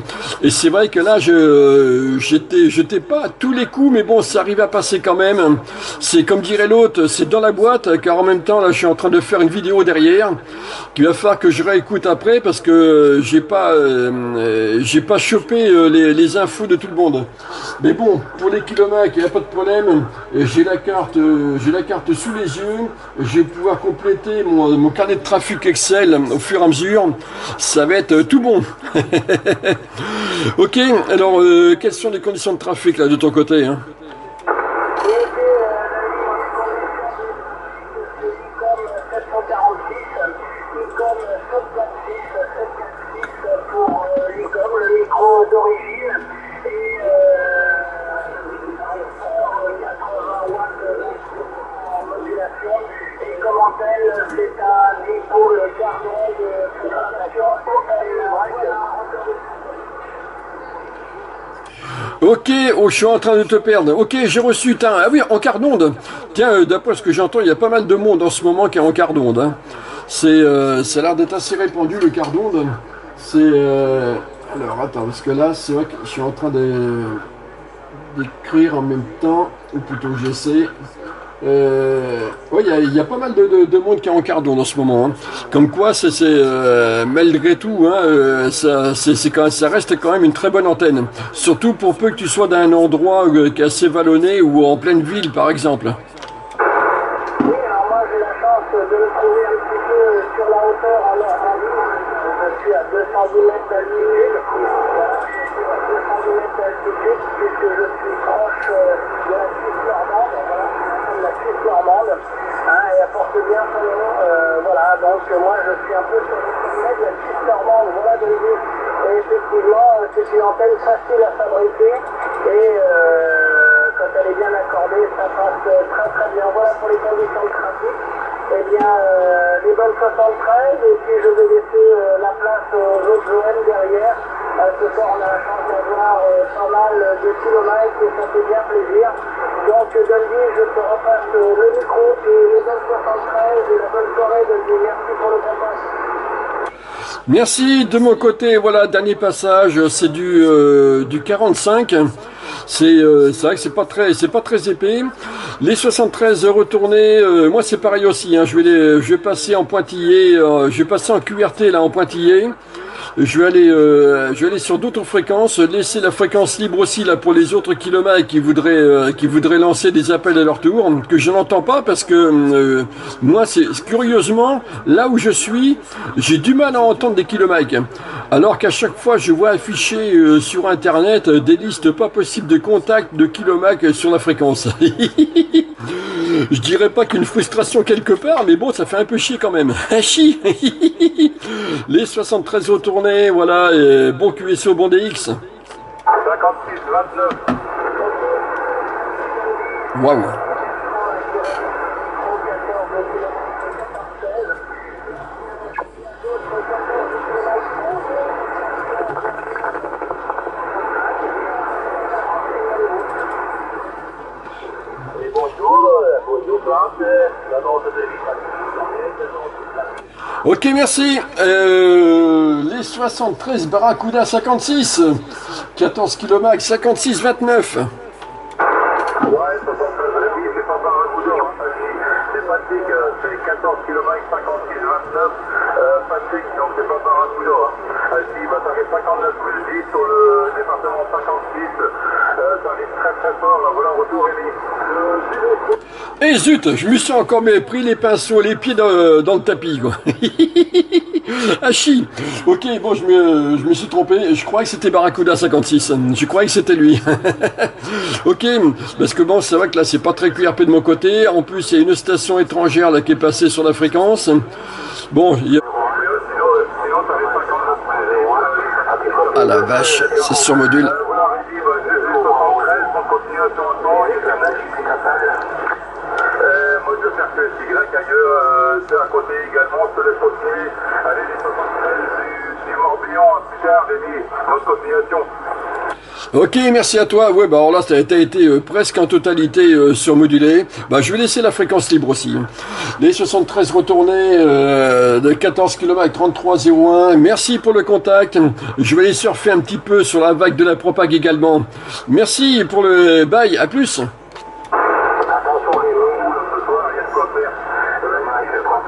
Et c'est vrai que là, je j'étais, j'étais pas à tous les coups, mais bon, ça arrive à passer quand même. C'est comme dirait l'autre, c'est dans la boîte, car en même temps, là, je suis en train de faire une vidéo derrière, qu'il va falloir que je réécoute après parce que j'ai pas, euh, j'ai pas chopé euh, les, les infos de tout le monde. Mais bon, pour les kilomètres, il n'y a pas de problème. J'ai la carte, euh, j'ai la carte sous les yeux. Je vais pouvoir compléter mon, mon carnet de trafic Excel au fur et à mesure. Ça va être euh, tout bon. ok, alors euh, quelles sont les conditions de trafic là de ton côté hein pour euh, l'ICOM, le micro d'origine, et euh, 80 watts en modulation. Et comme antenne, c'est un dipôle carbon de programmation Ok, oh, je suis en train de te perdre. Ok, j'ai reçu. Tiens, ah oui, en quart d'onde. Tiens, euh, d'après ce que j'entends, il y a pas mal de monde en ce moment qui est en quart d'onde. hein. C'est, euh, ça a l'air d'être assez répandu le quart d'onde. C'est. euh, alors attends, parce que là, c'est vrai que je suis en train d'écrire en même temps, ou plutôt j'essaie. Euh, oui, il y y, a pas mal de, de- de monde qui est en quart d'onde en ce moment. hein. Comme quoi, c'est, euh, malgré tout, hein, euh, ça, c'est, c'est quand même- ça reste quand même une très bonne antenne. Surtout pour peu que tu sois dans un endroit euh, qui est assez vallonné ou en pleine ville, par exemple. Je suis à 210 mètres d'altitude. À 210 mètres d'altitude puisque je suis proche euh, de la Suisse normande. Voilà, je normande. Hein, et apporte bien son nom. Euh, voilà, donc moi je suis un peu sur le sommet de la Suisse normande. Voilà de l'idée. Et effectivement, euh, c'est une antenne facile à fabriquer. Et euh, quand elle est bien accordée, ça passe très très bien. Voilà pour les conditions de trafic. Eh bien, euh, les bonnes 73, et puis je vais laisser euh, la place aux autres Joël derrière. Ce soir, on a la chance d'avoir euh, pas mal de kilomètres et ça fait bien plaisir. Donc, Dolby, je te repasse le micro et les bonnes 73 et la bonne soirée, Dolby. Merci pour le contact. Merci de mon côté, voilà, dernier passage, c'est du, du 45. C'est euh, c'est vrai que c'est pas très c'est pas très épais. Les 73 retournés, euh, moi c'est pareil aussi. hein, je vais les, je vais passer en pointillé, euh, je vais passer en QRT là en pointillé. Je vais aller je vais aller sur d'autres fréquences, laisser la fréquence libre aussi là pour les autres kilomètres qui voudraient qui voudraient lancer des appels à leur tour que je n'entends pas parce que moi c'est curieusement là où je suis, j'ai du mal à entendre des kilomètres. Alors qu'à chaque fois je vois afficher sur internet des listes pas possibles de contacts de kilomètres sur la fréquence. Je dirais pas qu'une frustration quelque part, mais bon, ça fait un peu chier quand même. Un Les 73 retournés, voilà, et bon QSO, bon DX. 56, 29. Waouh. Et bonjour, euh, bonjour France, l'annonce de Ok, merci. Euh, les 73 Barracuda 56. 14 km 56 29. Ouais, 73 demi, c'est pas Barracuda, hein, c'est Patrick, euh, c'est 14 km 56 29. Euh, Patrick, donc c'est pas Barracuda. Hein. Euh, S'il va t'arriver 59 plus 10 sur le département 56, euh, ça arrive très très fort. Là, voilà, retour Rémi. Et zut, je me suis encore pris les pinceaux, les pieds dans, le tapis, quoi. ah chi. Ok, bon, je me, je me suis trompé. Je croyais que c'était Barracuda 56. Je croyais que c'était lui. ok, parce que bon, c'est vrai que là, c'est pas très QRP de mon côté. En plus, il y a une station étrangère là qui est passée sur la fréquence. Bon, il y a... Mais sinon, sinon ça arrive 59 plus 10. Ah la vache, c'est sur module. Euh, voilà, Rémi, bah, je suis 73, on continue à son temps. Et puis, euh, moi, je cherche le Y ailleurs, euh, c'est à côté également, je te laisse continuer. Allez, les 73 du, du Morbihan, continuation. Ok, merci à toi. Ouais, bah alors là, ça a été euh, presque en totalité euh, surmodulé. Bah, je vais laisser la fréquence libre aussi. Les 73 retournés euh, de 14 km 33,01. Merci pour le contact. Je vais aller surfer un petit peu sur la vague de la propague également. Merci pour le bail. À plus. Attention les roues, ce soir, il y a de quoi faire. Demain, il fait 30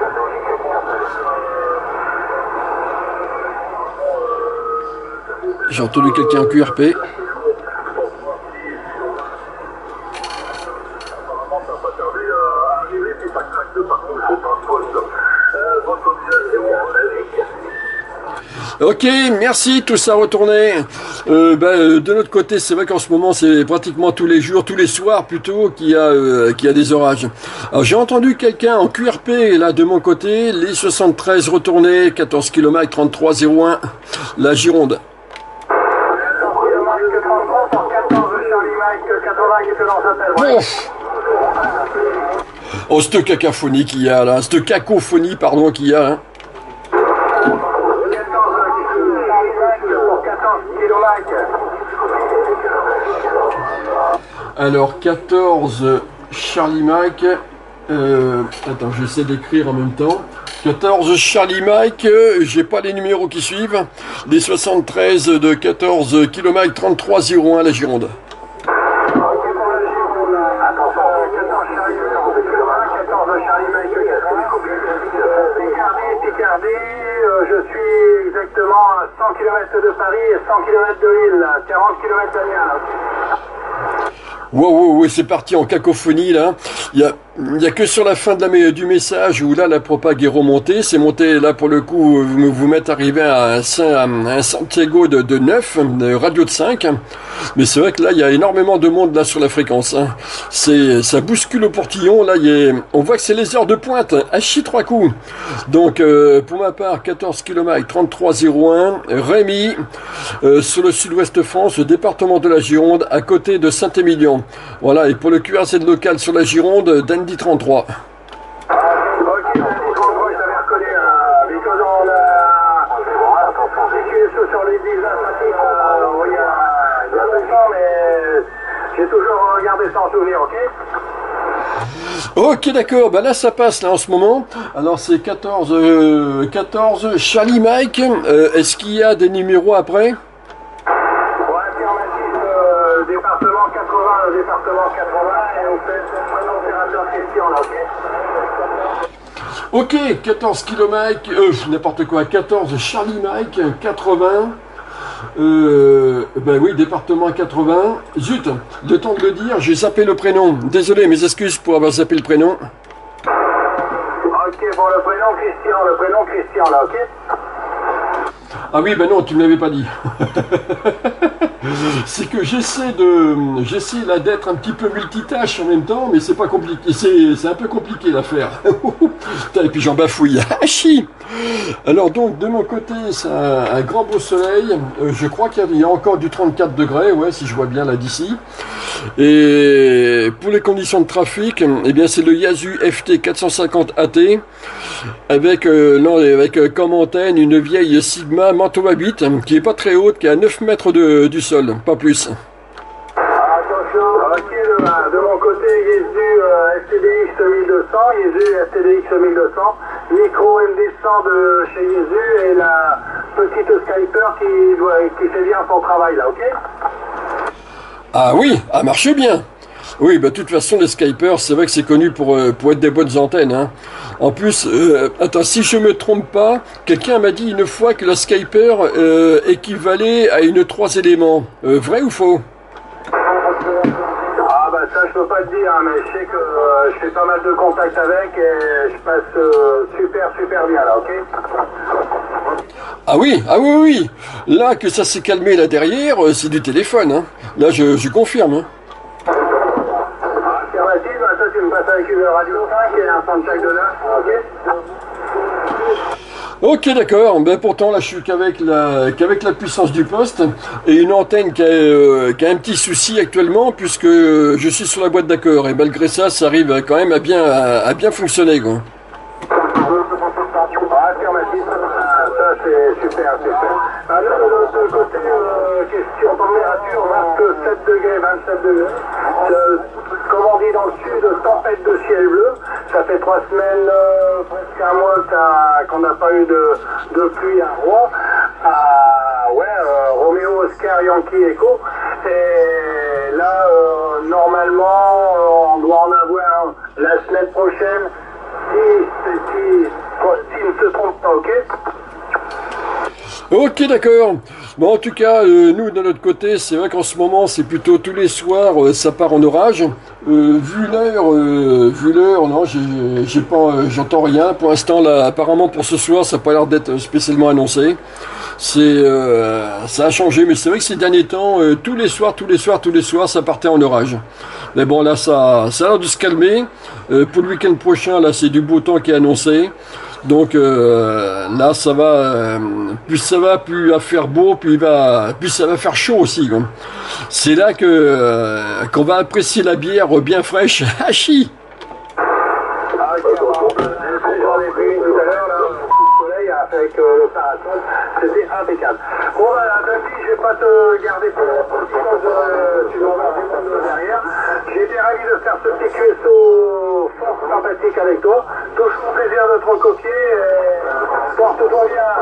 J'ai entendu quelqu'un en QRP. Apparemment, ça va pas tarder à arriver, puis ça craque de partout, il faut pas faute. Euh, bonne continuation, allez. Ok, merci, tout ça retourné. Euh, bah, euh, de notre côté, c'est vrai qu'en ce moment, c'est pratiquement tous les jours, tous les soirs plutôt, qu'il y a, euh, y a des orages. J'ai entendu quelqu'un en QRP, là de mon côté, les 73 retournés, 14 km 33,01, la Gironde. Mike 33 pour 14 Charlie Mike 80 qui te lance appel. Ouf. Oh, cette cacophonie qu'il y a là, cette cacophonie, pardon, qu'il y a. hein. 14 Charlie Mike pour 14 km. Alors 14 Charlie Mike. Euh, attends, j'essaie d'écrire en même temps. 14 Charlie Mike, euh, j'ai pas les numéros qui suivent. Les 73 de 14 km 3301 la Gironde. Ok pour la Gironde. Attention, 14 Charlie Mike 14 Charlie Mike 80. Picardie, Picardie, euh, je suis exactement à 100 km de Paris et 100 km de Lille, 40 km d'Amiens. Wow, wow, wow, c'est parti en cacophonie là. Il y a que sur la fin de la, du message où là la propague est remontée. C'est monté là pour le coup, vous, vous m'êtes arrivé à un, à un Santiago de, de 9, de radio de 5. Mais c'est vrai que là il y a énormément de monde là sur la fréquence. hein. C'est, ça bouscule au portillon. Là, a- on voit que c'est les heures de pointe. À trois coups. Donc euh, pour ma part, 14 km 3301, Rémi, euh, sur le sud-ouest France, département de la Gironde, à côté de Saint-Émilion. Voilà, et pour le QRZ local sur la Gironde, Dandy 33. Ok, Dandy 33, je t'avais reconnu, because on a vécu sur- sur les 10 athlétiques, il y a il y a longtemps, mais j'ai toujours gardé ça en souvenir, ok Ok, d'accord, bah là ça passe là en ce moment. Alors c'est 14, euh, 14 Charlie Mike. Euh, Est-ce qu'il y a des numéros après? Ouais, affirmatif, euh, département 80, le département 80, et on fait son prénom opérateur Christian, là, ok Ok, 14 km, euh, n'importe quoi, 14 Charlie Mike, 80. Euh, ben oui, département 80. Zut, le temps de le dire, j'ai zappé le prénom. Désolé, mes excuses pour avoir zappé le prénom. Ok, bon, le prénom Christian, le prénom Christian, là, ok? Ah oui, ben non, tu ne l'avais pas dit. c'est que j'essaie de, j'essaie là d'être un petit peu multitâche en même temps, mais c'est pas compliqué, c'est, un peu compliqué l'affaire. Et puis j'en bafouille. Ah Alors donc de mon côté, c'est un, grand beau soleil. Euh, je crois qu'il y a- encore du 34 degrés, ouais, si je vois bien là d'ici. Et pour les conditions de trafic, eh bien c'est le Yazu FT 450 AT avec, euh, avec euh, comme antenne une vieille Sigma Mantoba 8 qui est pas très haute, qui est à 9 mètres de- du sol, pas plus. Attention, ok, de, de mon côté, euh, STDX 1200, Yezu STDX 1200, micro MD100 de chez Yezu et la petite Skyper qui, doit, qui fait bien son travail là, ok? Ah oui, ah marche bien. Oui, bah de toute façon les Skypers, c'est vrai que c'est connu pour, euh, pour être des bonnes antennes. hein. En plus, euh, attends, si je me trompe pas, quelqu'un m'a dit une fois que la Skyper euh, équivalait à une 3 éléments. Euh, vrai ou faux? Ah bah ça je peux pas te dire, hein, mais je sais que euh, je fais pas mal de contacts avec et je passe super super bien là, ok? Ah oui, ah oui, oui. Là que ça s'est calmé là derrière, c'est du téléphone. hein. Là, je, je confirme. hein. Tu me passes avec une radio 5 et un soundcheck de 9, ok Ok, d'accord. Ben pourtant, là, je suis qu'avec la, qu'avec la puissance du poste et une antenne qui a, euh, qui a un petit souci actuellement puisque euh, je suis sur la boîte d'accord et malgré ça, ça arrive quand même à bien, à, à bien fonctionner. Quoi. Ah, ça, c'est super, super. Alors, de l'autre côté, euh, question température, 27 degrés, 27 degrés. Euh, dans le sud, tempête de ciel bleu. Ça fait trois semaines, euh, presque un mois qu'on n'a pas eu de, de pluie à Rouen. Ah, ouais, euh, Roméo, Oscar, Yankee, Echo. Et là, euh, normalement, euh, on doit en avoir la semaine prochaine. Si, si, si, s'il ne se trompe pas, ok Ok, d'accord. Bon, en tout cas, euh, nous, de notre côté, c'est vrai qu'en ce moment, c'est plutôt tous les soirs, euh, ça part en orage. Euh, vu l'heure, euh, vu l'heure, non, j'ai pas, j'entends rien. Pour l'instant, là, apparemment, pour ce soir, ça n'a pas l'air d'être spécialement annoncé. C'est, ça a changé, mais c'est vrai que ces derniers temps, tous les soirs, tous les soirs, tous les soirs, ça partait en orage. Mais bon, là, ça, ça a l'air de se calmer. Pour le week-end prochain, là, c'est du beau temps qui est annoncé. Donc euh, là, ça va, euh, plus ça va, plus il va faire beau, plus il va, plus ça va faire chaud aussi. quoi. C'est là que euh, qu'on va apprécier la bière bien fraîche. Hachi. Ah. C'était impeccable. Bon, bah, David, je vais pas te garder pour longtemps, je- tu vas avoir du monde derrière. J'ai été ravi de faire ce petit QSO sympathique avec toi. Toujours plaisir de te recopier. et Porte-toi bien.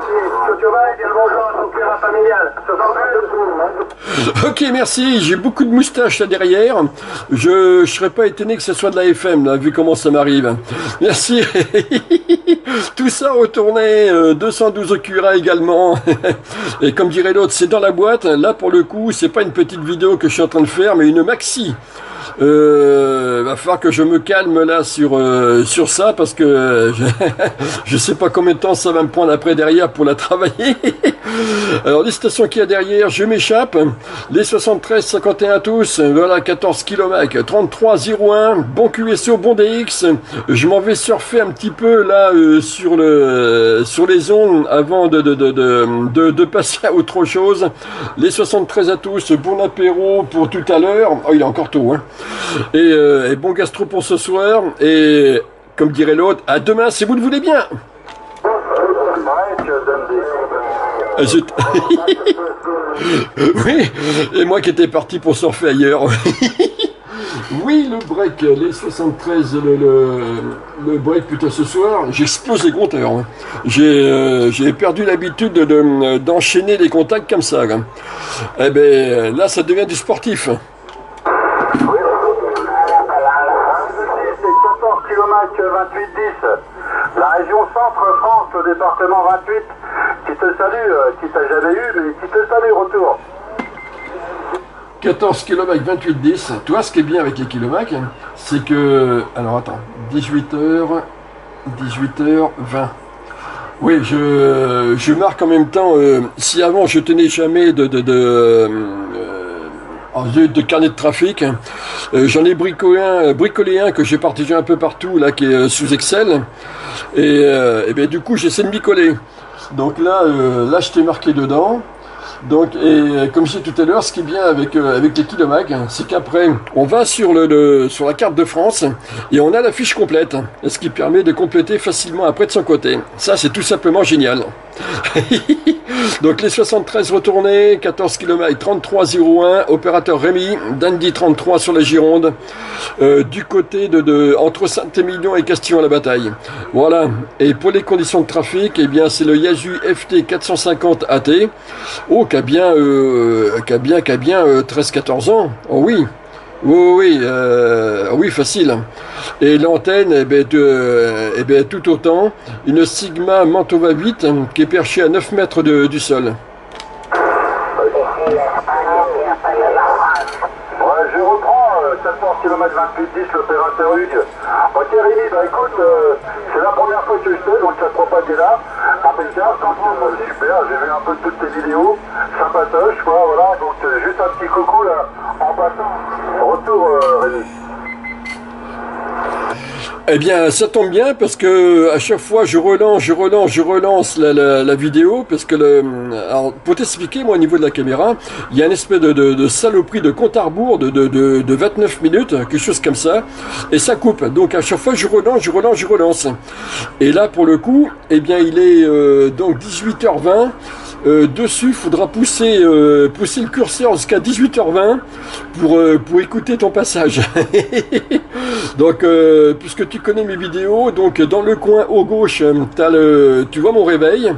Si tu vas, un bonjour à ton cuira familial. 73 Ok, merci. J'ai beaucoup de moustaches là derrière. Je ne serais pas étonné que ce soit de la FM, là, vu comment ça m'arrive. Merci. Tout ça retourné, euh, 212 au Cura également. Et comme dirait l'autre, c'est dans la boîte. Là, pour le coup, c'est pas une petite vidéo que je suis en train de faire, mais une maxi. Euh, va falloir que je me calme là sur euh, sur ça parce que je, je sais pas combien de temps ça va me prendre après derrière pour la travailler. Alors les stations qu'il y a derrière, je m'échappe. Les 73 51 à tous, voilà 14 km, 33 01, bon QSO, bon DX. Je m'en vais surfer un petit peu là euh, sur le sur les ondes avant de de, de, de, de, de passer à autre chose. Les 73 à tous, bon apéro pour tout à l'heure. Oh, il est encore tôt, hein. Et, euh, et bon gastro pour ce soir. Et comme dirait l'autre, à demain si vous le voulez bien. Je- oui, et moi qui étais parti pour surfer ailleurs. oui, le break, les 73, le, break, putain, ce soir, j'explose les compteurs. hein. J'ai euh, perdu l'habitude de- de- d'enchaîner les contacts comme ça. là. Eh ben, là, ça devient du sportif. Oui, c'est 14 km 28-10. La région Le département 28, qui te salue, euh, qui t'a jamais eu, mais qui te salue, retour. 14 km 28 10. Toi, ce qui est bien avec les kilomètres, c'est que. Alors attends, 18h, 18h 20. Oui, je, je marque en même temps. euh, si avant je tenais jamais de. de, de euh, de, carnet de trafic. Euh, J'en ai bricolé un, bricolé un que j'ai partagé un peu partout, là, qui est euh, sous Excel. Et, euh, bien, du coup, j'essaie de m'y coller. Donc là, euh, là, je t'ai marqué dedans. Donc, et euh, comme je disais tout à l'heure, ce qui est bien avec, euh, les kilomètres, c'est qu'après, on va sur, le, sur la carte de France et on a la fiche complète, ce qui permet de compléter facilement après de son côté. Ça, c'est tout simplement génial. Donc, les 73 retournés, 14 km 3301, opérateur Rémi, Dandy 33 sur la Gironde, euh, du côté de, entre Saint-Émilion et Castillon à la bataille. Voilà. Et pour les conditions de trafic, eh bien, c'est le Yasu FT 450 AT. Qui a bien, euh, qui a bien, qui a bien euh, 13-14 ans. Oh oui. Oui, oui, euh, oui, facile. Et l'antenne, eh ben, de- eh ben, tout autant, une Sigma Mantova 8 hein, qui est perchée à 9 mètres de- du sol. Je reprends euh, 14 km 28-10, l'opérateur Hugues. Ok Rémi, bah écoute, euh, c'est la première fois que je fais, donc ça se propague là. Impeccable, mieux, euh, super, j'ai vu un peu toutes tes vidéos, euh, un. Retour euh. Eh bien, ça tombe bien parce que à chaque fois je relance, je relance, je relance la, vidéo parce que le, pour t'expliquer, moi au niveau de la caméra, il y a une espèce de, de, saloperie de compte à rebours de, de, de, de 29 minutes, quelque chose comme ça, et ça coupe. Donc à chaque fois je relance, je relance, je relance. Et là pour le coup, eh bien il est euh, donc 18h20. Euh, dessus, il faudra pousser, euh, pousser le curseur jusqu'à 18h20 pour, euh, pour écouter ton passage. donc, puisque tu connais mes vidéos, donc dans le coin haut gauche, as le, tu vois mon réveil.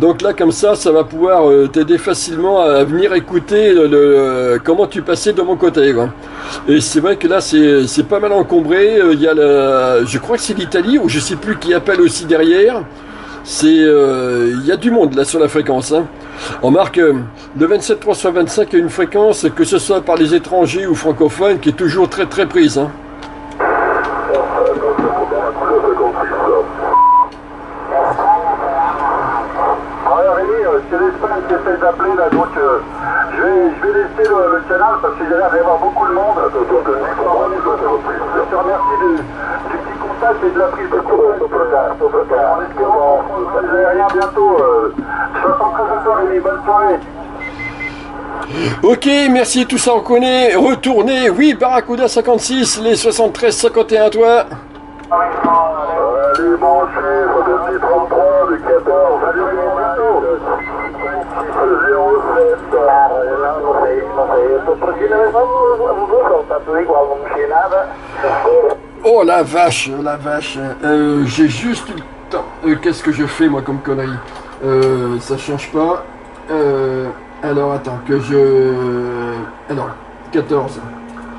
Donc là, comme ça, ça va pouvoir t'aider facilement à venir écouter comment tu passais de mon côté. Et c'est vrai que là, c'est pas mal encombré. Il y a je crois que c'est l'Italie, ou je sais plus qui appelle aussi derrière. C'est, euh, il y a du monde là sur la fréquence. Hein. On marque euh, le 27 325 a une fréquence, que ce soit par les étrangers ou francophones, qui est toujours très très prise. Hein. Ouais, Rémi, c'est l'Espagne qui essaie d'appeler là, donc je, vais, je vais laisser le, le canal parce qu'il y a l'air d'y avoir beaucoup de monde. Donc, je te remercie et de la prise de contact. En espérant qu'on se fasse rien bientôt. Euh, 73 heures, Rémi, bonne soirée. Ok, merci, tout ça on connaît. Retournez, oui, Barracuda 56, les 73 51 toi. Allez, mon chiffre de 1033, du 14, salut Rémi, bientôt. 2607, là, non sei, non sei, sto prendendo le tanto igual, non c'è nada. Oh la vache, la vache. Euh, J'ai juste eu le temps. Euh, Qu'est-ce que je fais moi comme connerie euh, Ça change pas. Euh, alors attends, que je... Alors, 14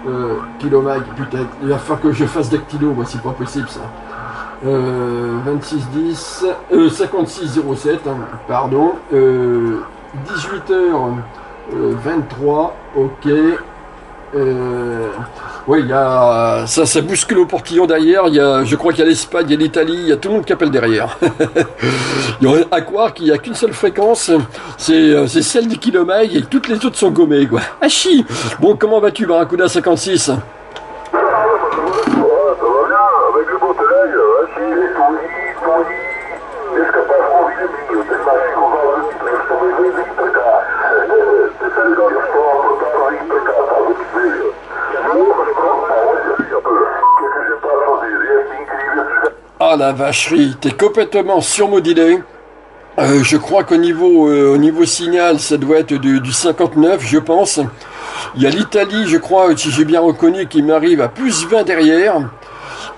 euh, kilomètres, putain. Il va falloir que je fasse dactylo, moi c'est pas possible ça. Euh, 26 10, euh, 56 07, hein, pardon. Euh, 18 h 23, ok. Euh, oui, a ça, ça bouscule au portillon derrière. Y a, je crois qu'il y a l'Espagne, il y a l'Italie, il y a tout le monde qui appelle derrière. il y aurait à croire qu'il n'y a qu'une seule fréquence, c'est euh, celle du kilomètre et toutes les autres sont gommées quoi. Ah chi Bon, comment vas-tu, Barracuda 56 Ouais, ça va bien, avec le beau soleil, euh, assis, poli, poli. Est-ce que pas trop envie de mignon, c'est pas si qu'on va le titre, je t'en ai vu, c'est ça. C'est ça, les gars, je crois, un peu tard, il peut pas, ça va être Non, je crois, ouais, un peu. Qu'est-ce que j'ai pas choisi, rien d'incroyable. La vacherie, t'es complètement surmodulé. Euh, je crois qu'au niveau, euh, au niveau signal, ça doit être du, du 59, je pense. Il y a l'Italie, je crois, si j'ai bien reconnu, qui m'arrive à plus 20 derrière.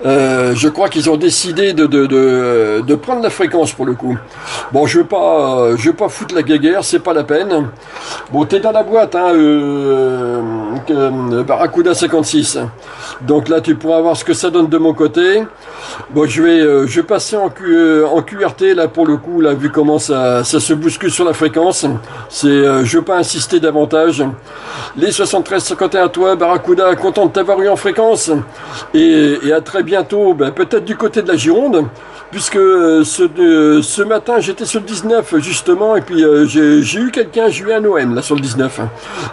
Euh, je crois qu'ils ont décidé de, prendre la fréquence pour le coup. Bon, je veux je veux pas foutre la guéguerre, c'est pas la peine. Bon, t'es dans la boîte, hein, que- Barracuda 56. Donc là, tu pourras voir ce que ça donne de mon côté. Bon, je vais, euh, je vais passer en, Q- euh, en QRT là pour le coup, là vu comment ça, se bouscule sur la fréquence. C'est, euh, je veux pas insister davantage. Les 73 51 toi, Barracuda, content de t'avoir eu en fréquence et, et à très bientôt, ben, peut-être du côté de la Gironde. Puisque euh, ce, ce matin j'étais sur le 19 justement et puis euh, j'ai eu quelqu'un, j'ai eu un OM là sur le 19.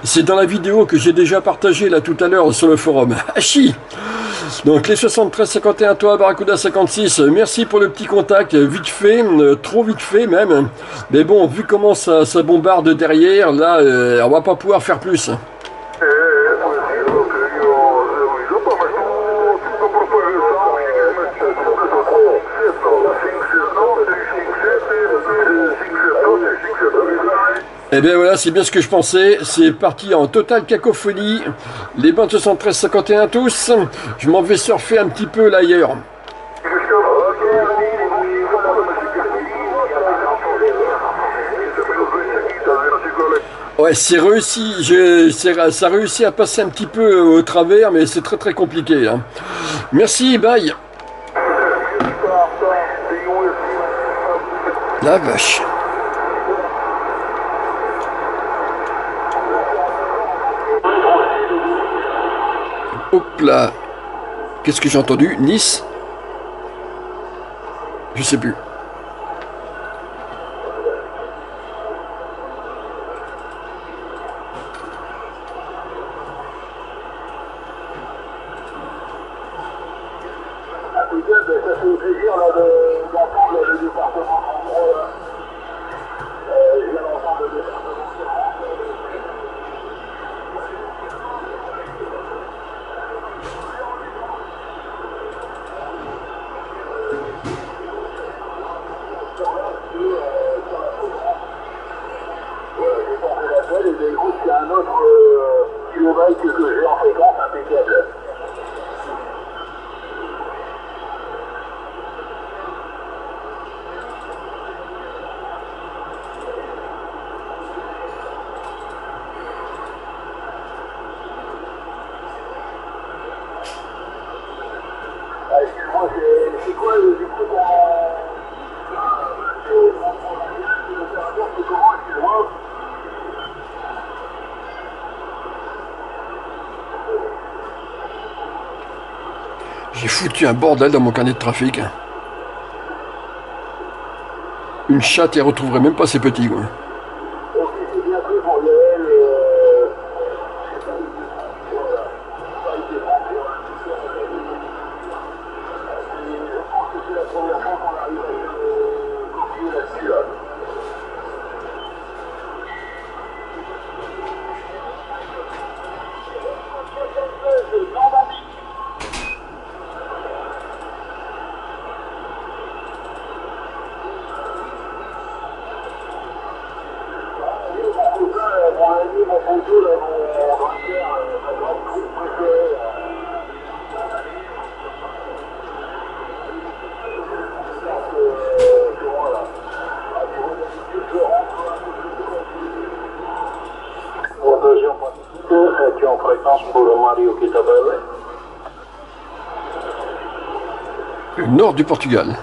C'est dans la vidéo que j'ai déjà partagée là tout à l'heure sur le forum. Hachi donc les 73 51 toi Barracuda 56 euh, merci pour le petit contact vite fait euh, trop vite fait même mais bon vu comment ça, ça bombarde derrière là on va pas pouvoir faire plus Eh, pues sí, lo que yo, eh, yo para tú, tú propones ça, mais c'est tout que ça prend. C'est Eh bien voilà, c'est bien ce que je pensais. C'est parti en totale cacophonie. Les bandes 73 51 tous. Je m'en vais surfer un petit peu là ailleurs. Ouais, c'est réussi. Ça a réussi à passer un petit peu au travers, mais c'est très très compliqué. hein. Merci, bye. La vache. Hop. Qu'est-ce que j'ai entendu? Nice Je sais plus. un bordel dans mon carnet de trafic. Une chatte, elle retrouverait même pas ses petits. du Portugal.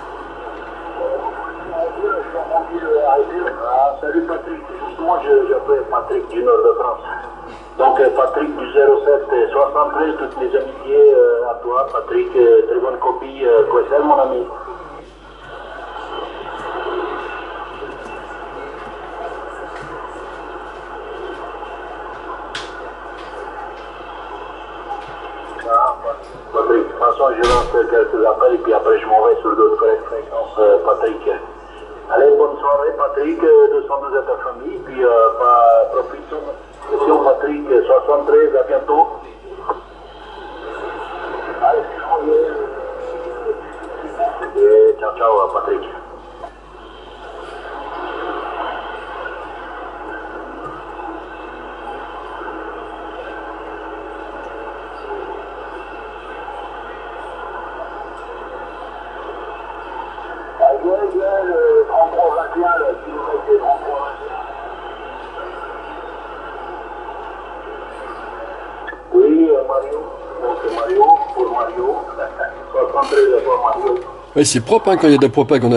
C'est propre hein, quand il y a de la propagande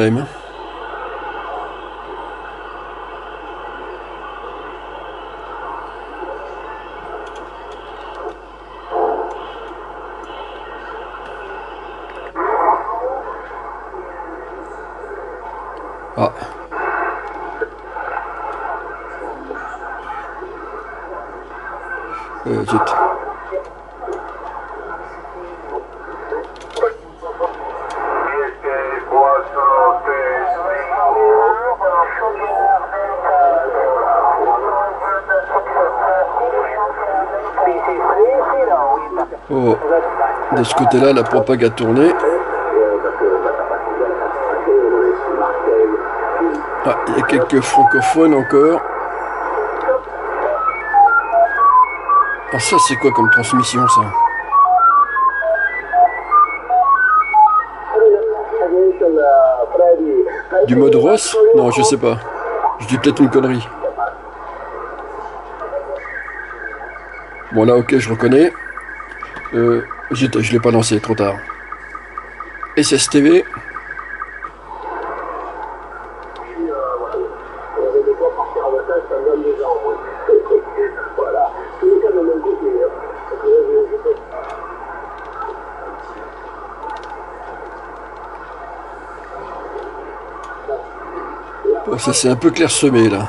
était là, la propague a tourné. Ah, il y a quelques francophones encore. Ah ça c'est quoi comme transmission ça? Du mode Ross? Non je sais pas. Je dis peut-être une connerie. Bon là ok je reconnais. Euh, Zut, je l'ai pas lancé, trop tard. SSTV. Oh, ça c'est un peu clairsemé là.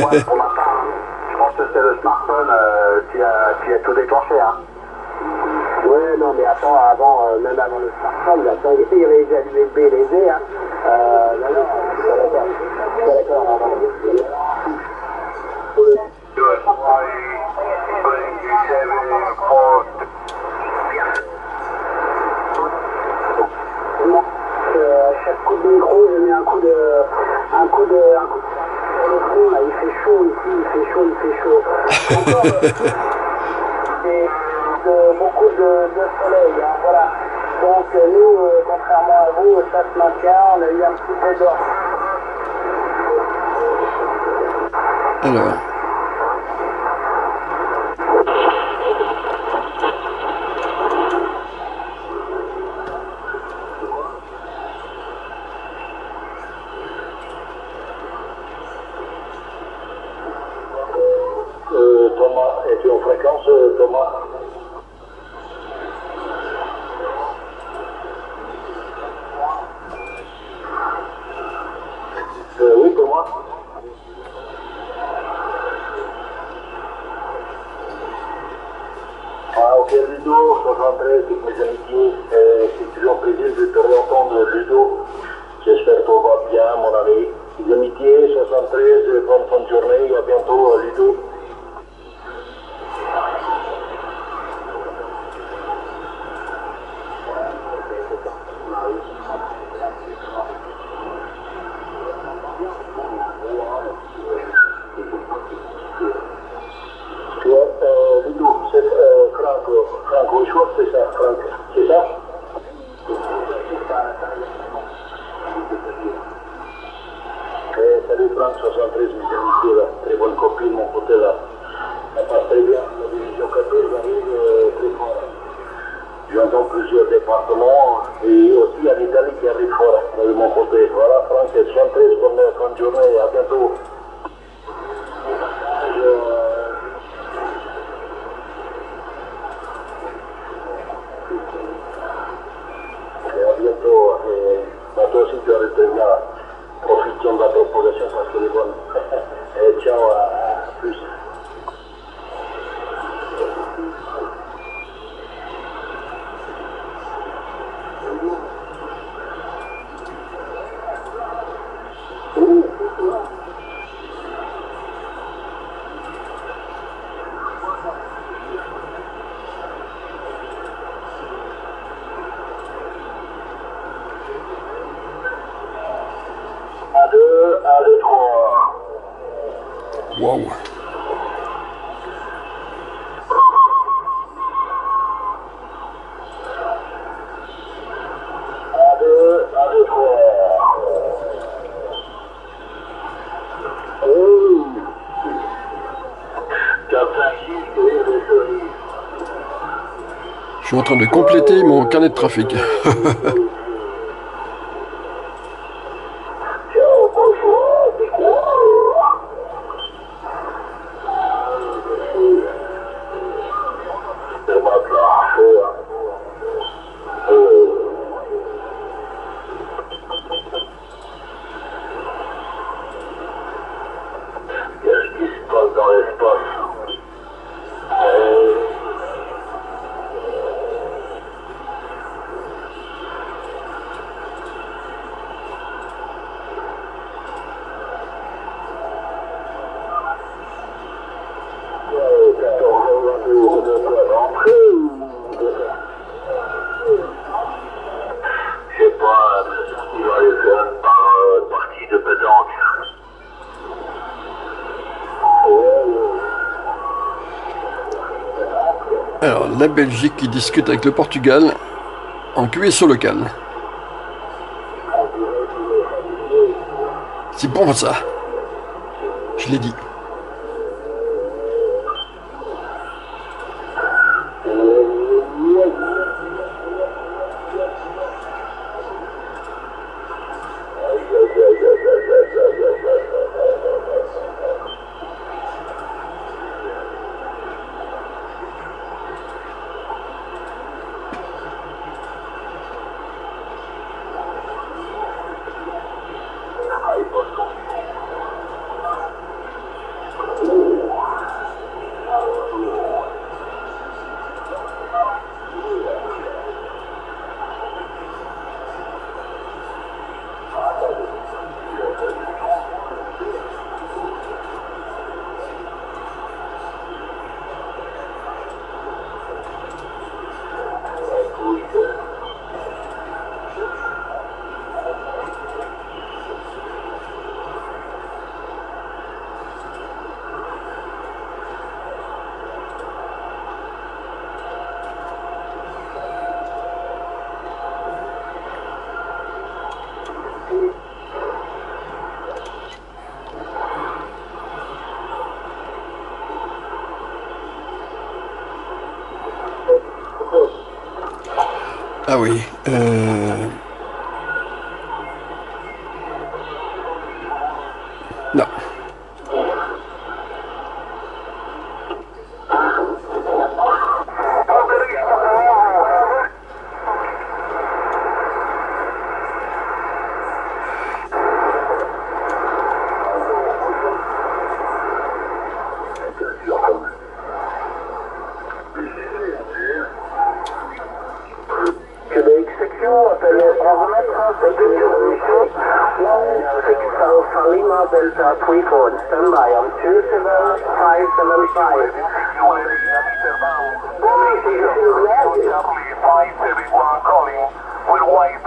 what beaucoup de, soleil, voilà. Donc nous, contrairement à vous, ça se maintient, on a eu un petit peu d'or. Alors. train de compléter mon carnet de trafic. La Belgique qui discute avec le Portugal en QSO local. C'est bon ça. Je l'ai dit. Ah Southwest uh, Freeport. Stand by on 27575. This is Red. 571 calling with Y3.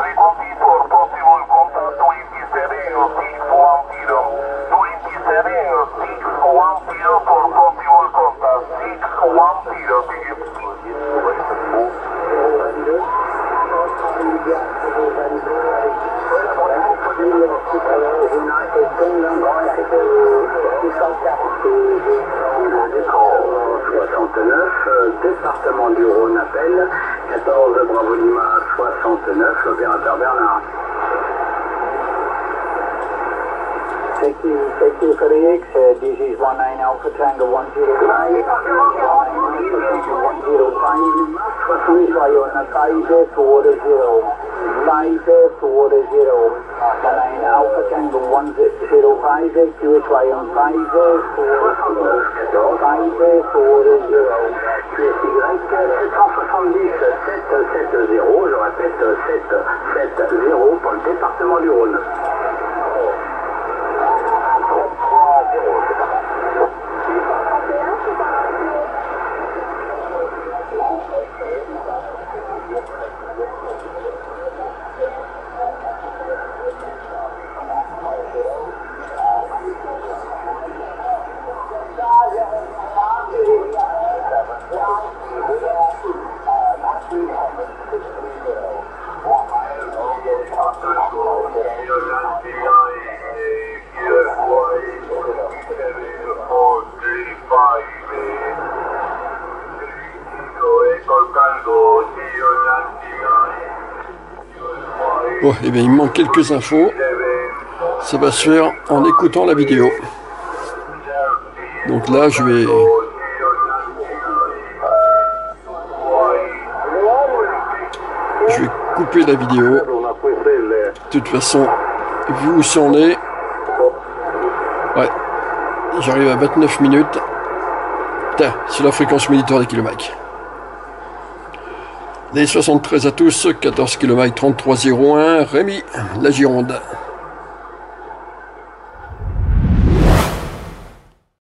Thank you, thank you for the X, uh, this is 19 Alpha Tango 105. 105, Royal 5 toward 0. 5 toward 0. 19 Alpha Tango 105, QS Ryan 5 5 toward 0. QSY 770 770, je répète 770 pour le département du Rhône. Bon, et bien il manque quelques infos. Ça va se faire en écoutant la vidéo. Donc là, je vais je vais couper la vidéo. De toute façon, vu où ça en est, ouais, j'arrive à 29 minutes. Putain, c'est la fréquence militaire des kilomètres. Les 73 à tous, 14 km 3301, Rémi, la Gironde.